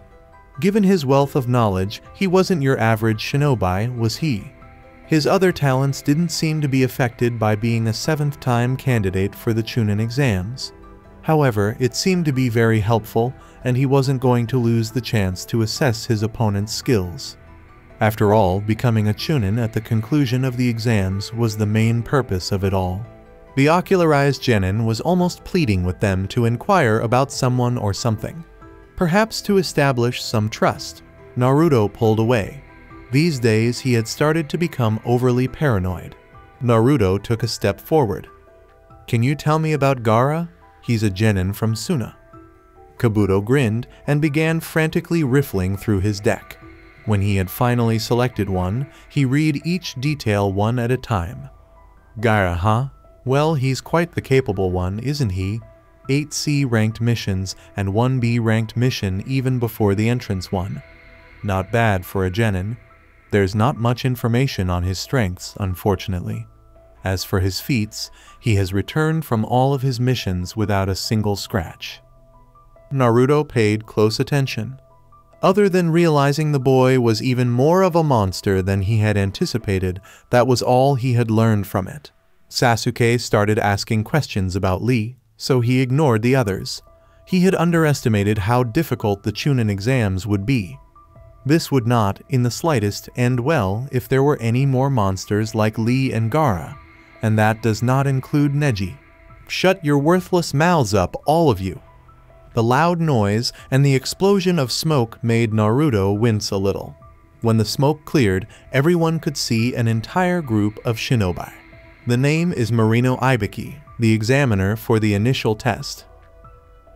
Given his wealth of knowledge, he wasn't your average shinobi, was he? His other talents didn't seem to be affected by being a seventh-time candidate for the Chunin exams. However, it seemed to be very helpful, and he wasn't going to lose the chance to assess his opponent's skills. After all, becoming a Chunin at the conclusion of the exams was the main purpose of it all. The ocularized genin was almost pleading with them to inquire about someone or something. Perhaps to establish some trust. Naruto pulled away. These days he had started to become overly paranoid. Naruto took a step forward. Can you tell me about Gaara? He's a genin from Suna. Kabuto grinned and began frantically riffling through his deck. When he had finally selected one, he read each detail one at a time. Gaara, huh? Well, he's quite the capable one, isn't he? 8C ranked missions and 1B ranked mission even before the entrance one. Not bad for a Genin. There's not much information on his strengths, unfortunately. As for his feats, he has returned from all of his missions without a single scratch. Naruto paid close attention. Other than realizing the boy was even more of a monster than he had anticipated, that was all he had learned from it. Sasuke started asking questions about Lee, so he ignored the others. He had underestimated how difficult the Chunin exams would be. This would not, in the slightest, end well if there were any more monsters like Lee and Gaara, and that does not include Neji. Shut your worthless mouths up, all of you. The loud noise and the explosion of smoke made Naruto wince a little. When the smoke cleared, everyone could see an entire group of shinobi. The name is Morino Ibiki, the examiner for the initial test.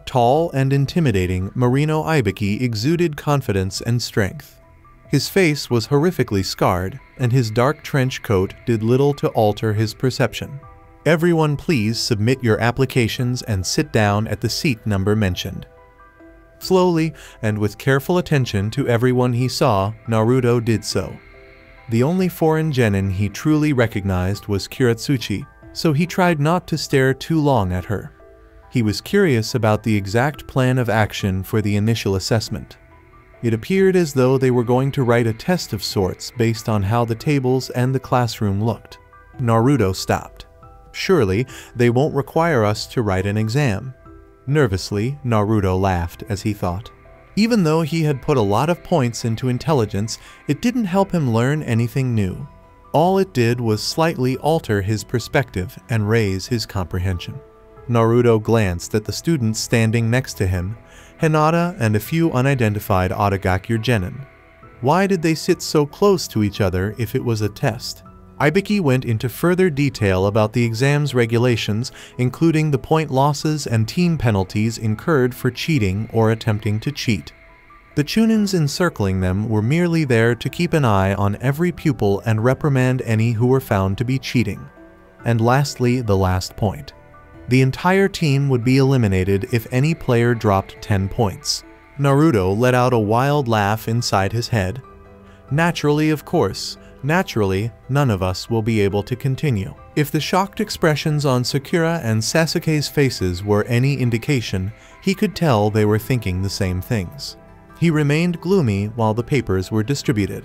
Tall and intimidating, Morino Ibiki exuded confidence and strength. His face was horrifically scarred, and his dark trench coat did little to alter his perception. Everyone please submit your applications and sit down at the seat number mentioned. Slowly, and with careful attention to everyone he saw, Naruto did so. The only foreign genin he truly recognized was Kurotsuchi, so he tried not to stare too long at her. He was curious about the exact plan of action for the initial assessment. It appeared as though they were going to write a test of sorts based on how the tables and the classroom looked. Naruto stopped. Surely, they won't require us to write an exam. Nervously, Naruto laughed as he thought. Even though he had put a lot of points into intelligence, it didn't help him learn anything new. All it did was slightly alter his perspective and raise his comprehension. Naruto glanced at the students standing next to him, Hinata and a few unidentified Otogakure genin. Why did they sit so close to each other if it was a test? Ibiki went into further detail about the exam's regulations, including the point losses and team penalties incurred for cheating or attempting to cheat. The Chunins encircling them were merely there to keep an eye on every pupil and reprimand any who were found to be cheating. And lastly, the last point. The entire team would be eliminated if any player dropped 10 points. Naruto let out a wild laugh inside his head. Naturally, of course, Naturally, none of us will be able to continue. If the shocked expressions on Sakura and Sasuke's faces were any indication, he could tell they were thinking the same things. He remained gloomy while the papers were distributed.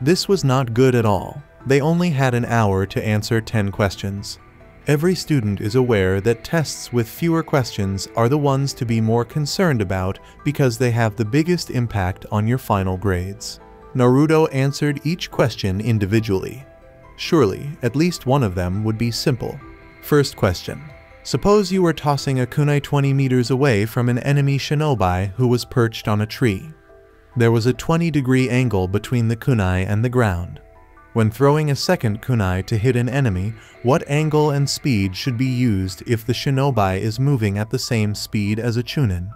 This was not good at all. They only had an hour to answer 10 questions. Every student is aware that tests with fewer questions are the ones to be more concerned about because they have the biggest impact on your final grades. Naruto answered each question individually. Surely, at least one of them would be simple. First question. Suppose you were tossing a kunai 20 meters away from an enemy shinobi who was perched on a tree. There was a 20 degree angle between the kunai and the ground. When throwing a second kunai to hit an enemy, what angle and speed should be used if the shinobi is moving at the same speed as a chunin?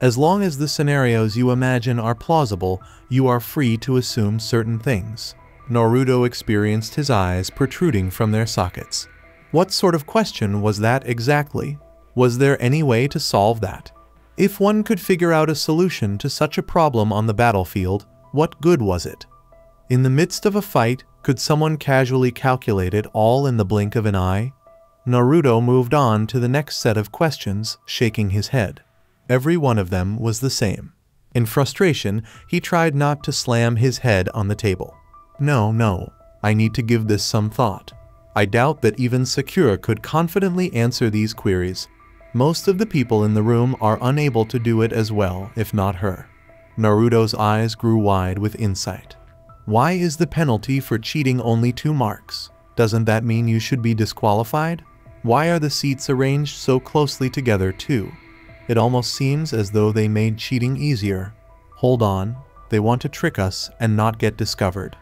As long as the scenarios you imagine are plausible, you are free to assume certain things. Naruto experienced his eyes protruding from their sockets. What sort of question was that exactly? Was there any way to solve that? If one could figure out a solution to such a problem on the battlefield, what good was it? In the midst of a fight, could someone casually calculate it all in the blink of an eye? Naruto moved on to the next set of questions, shaking his head. Every one of them was the same. In frustration, he tried not to slam his head on the table. No, no, I need to give this some thought. I doubt that even Sakura could confidently answer these queries. Most of the people in the room are unable to do it as well, if not her. Naruto's eyes grew wide with insight. Why is the penalty for cheating only two marks? Doesn't that mean you should be disqualified? Why are the seats arranged so closely together too? It almost seems as though they made cheating easier. Hold on, they want to trick us and not get discovered.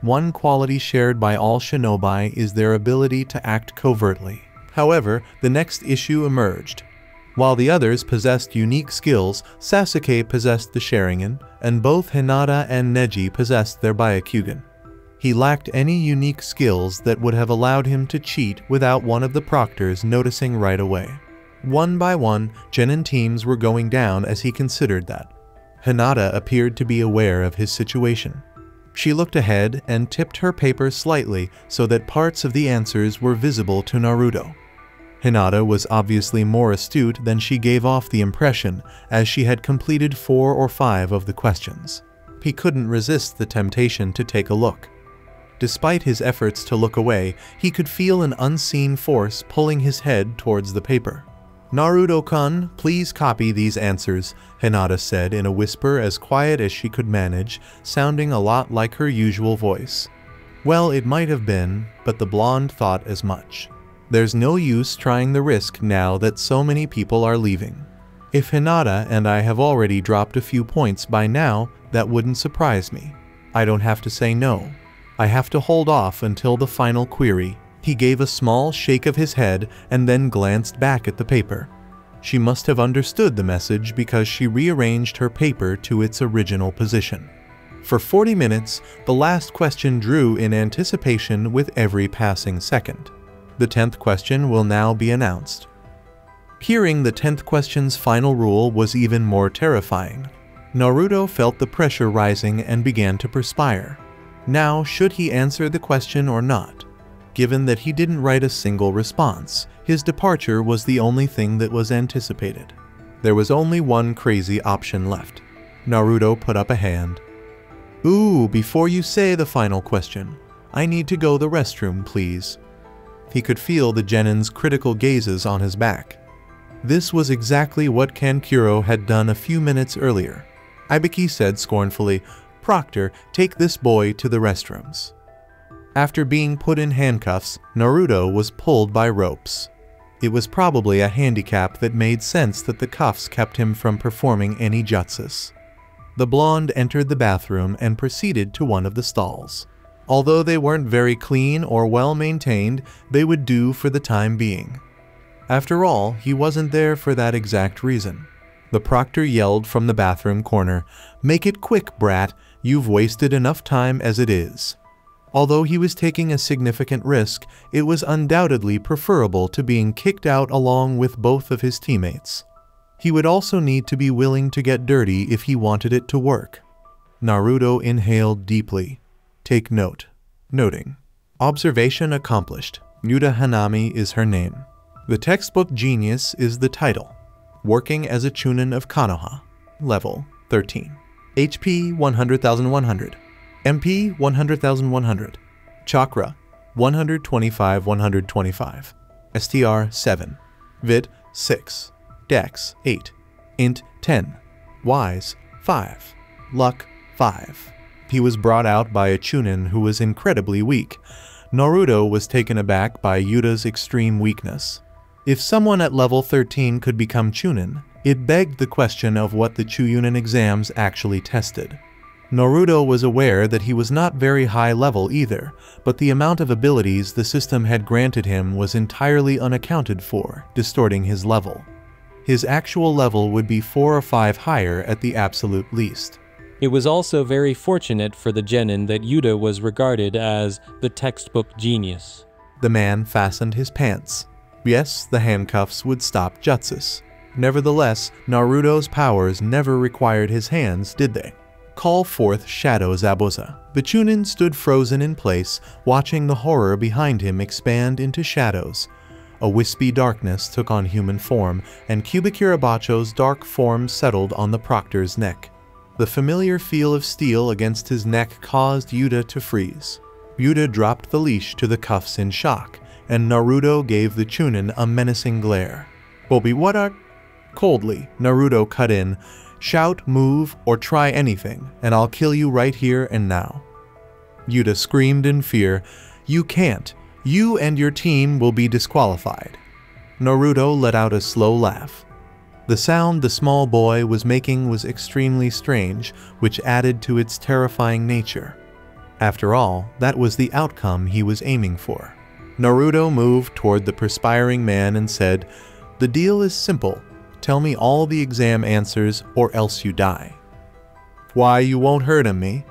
One quality shared by all shinobi is their ability to act covertly. However, the next issue emerged. While the others possessed unique skills, Sasuke possessed the Sharingan, and both Hinata and Neji possessed their Byakugan. He lacked any unique skills that would have allowed him to cheat without one of the proctors noticing right away. One by one, Genin teams were going down as he considered that. Hinata appeared to be aware of his situation. She looked ahead and tipped her paper slightly so that parts of the answers were visible to Naruto. Hinata was obviously more astute than she gave off the impression, as she had completed four or five of the questions. He couldn't resist the temptation to take a look. Despite his efforts to look away, he could feel an unseen force pulling his head towards the paper. Naruto-kun, please copy these answers, Hinata said in a whisper as quiet as she could manage, sounding a lot like her usual voice. Well, it might have been, but the blonde thought as much. There's no use trying the risk now that so many people are leaving. If Hinata and I have already dropped a few points by now, that wouldn't surprise me. I don't have to say no. I have to hold off until the final query. He gave a small shake of his head and then glanced back at the paper. She must have understood the message because she rearranged her paper to its original position. For 40 minutes, the last question drew in anticipation with every passing second. The 10th question will now be announced. Hearing the 10th question's final rule was even more terrifying. Naruto felt the pressure rising and began to perspire. Now, should he answer the question or not? Given that he didn't write a single response, his departure was the only thing that was anticipated. There was only one crazy option left. Naruto put up a hand. Ooh, before you say the final question, I need to go the restroom, please. He could feel the genin's critical gazes on his back. This was exactly what Kankuro had done a few minutes earlier. Ibiki said scornfully, Proctor, take this boy to the restrooms. After being put in handcuffs, Naruto was pulled by ropes. It was probably a handicap that made sense that the cuffs kept him from performing any jutsus. The blonde entered the bathroom and proceeded to one of the stalls. Although they weren't very clean or well maintained, they would do for the time being. After all, he wasn't there for that exact reason. The proctor yelled from the bathroom corner, Make it quick, brat, you've wasted enough time as it is. Although he was taking a significant risk, it was undoubtedly preferable to being kicked out along with both of his teammates. He would also need to be willing to get dirty if he wanted it to work. Naruto inhaled deeply. Take note. Noting. Observation accomplished. Yuta Hanami is her name. The textbook Genius is the title. Working as a Chunin of Konoha. Level 13. HP 100,100. MP 100,100. Chakra 125 125. STR 7. Vit 6. Dex 8. Int 10. Wise 5. Luck 5. He was brought out by a Chunin who was incredibly weak. Naruto was taken aback by Yuta's extreme weakness. If someone at level 13 could become Chunin, it begged the question of what the Chunin exams actually tested. Naruto was aware that he was not very high level either, but the amount of abilities the system had granted him was entirely unaccounted for, distorting his level. His actual level would be 4 or 5 higher at the absolute least. It was also very fortunate for the genin that Yuta was regarded as the textbook genius. The man fastened his pants. Yes, the handcuffs would stop Jutsus. Nevertheless, Naruto's powers never required his hands, did they? Call forth Shadow Zabuza. Chunin stood frozen in place, watching the horror behind him expand into shadows. A wispy darkness took on human form, and Kubikiribocho's dark form settled on the proctor's neck. The familiar feel of steel against his neck caused Yuta to freeze. Yuta dropped the leash to the cuffs in shock, and Naruto gave the Chunin a menacing glare. Bobi, what are... Coldly, Naruto cut in, Shout, move, or try anything, and I'll kill you right here and now. Yuta screamed in fear, You can't. You and your team will be disqualified. Naruto let out a slow laugh. The sound the small boy was making was extremely strange, which added to its terrifying nature. After all, that was the outcome he was aiming for. Naruto moved toward the perspiring man and said, The deal is simple. Tell me all the exam answers or else you die. Why, you won't hurt him, me?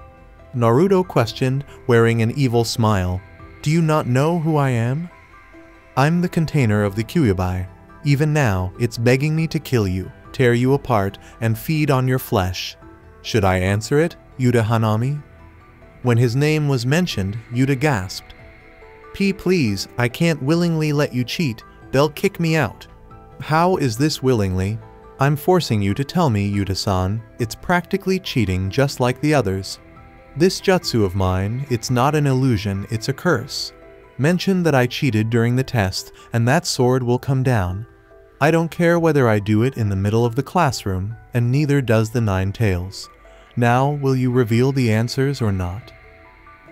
Naruto questioned, wearing an evil smile. Do you not know who I am? I'm the container of the Kyuubi. Even now, it's begging me to kill you, tear you apart, and feed on your flesh. Should I answer it, Yuta Hanami? When his name was mentioned, Yuta gasped. P, please, I can't willingly let you cheat. they'll kick me out. How is this willingly? I'm forcing you to tell me, Yuta-san. It's practically cheating just like the others. This jutsu of mine, it's not an illusion, it's a curse. Mention that I cheated during the test, and that sword will come down. I don't care whether I do it in the middle of the classroom, and neither does the Nine Tails. Now, will you reveal the answers or not?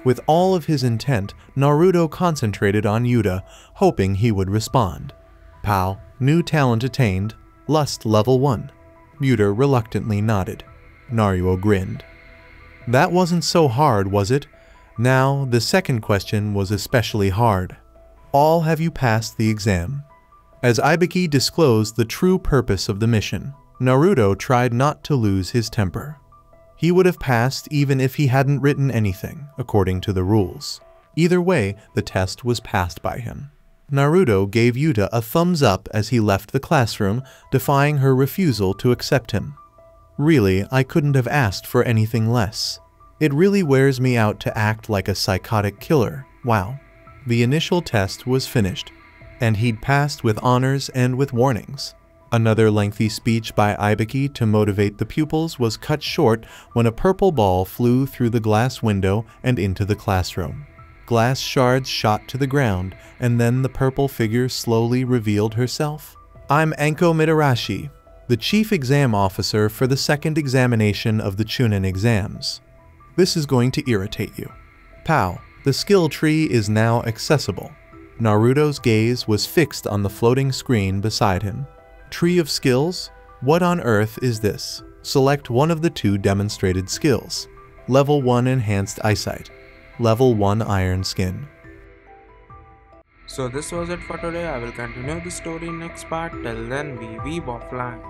With all of his intent, Naruto concentrated on Yuta, hoping he would respond. Pow, new talent attained, lust level 1. Yuta reluctantly nodded. Naruto grinned. That wasn't so hard, was it? Now, the second question was especially hard. All have you passed the exam? As Ibiki disclosed the true purpose of the mission, Naruto tried not to lose his temper. He would have passed even if he hadn't written anything, according to the rules. Either way, the test was passed by him. Naruto gave Yuta a thumbs up as he left the classroom, defying her refusal to accept him. Really, I couldn't have asked for anything less. It really wears me out to act like a psychotic killer. Wow. The initial test was finished, and he'd passed with honors and with warnings. Another lengthy speech by Ibiki to motivate the pupils was cut short when a purple ball flew through the glass window and into the classroom. Glass shards shot to the ground, and then the purple figure slowly revealed herself. I'm Anko Mitarashi, the chief exam officer for the second examination of the Chunin exams. This is going to irritate you. Pow, the skill tree is now accessible. Naruto's gaze was fixed on the floating screen beside him. Tree of Skills? What on earth is this? Select one of the two demonstrated skills. Level 1 Enhanced Eyesight. Level 1 Iron Skin. So this was it for today. I will continue the story next part. Till then, we weeb offline.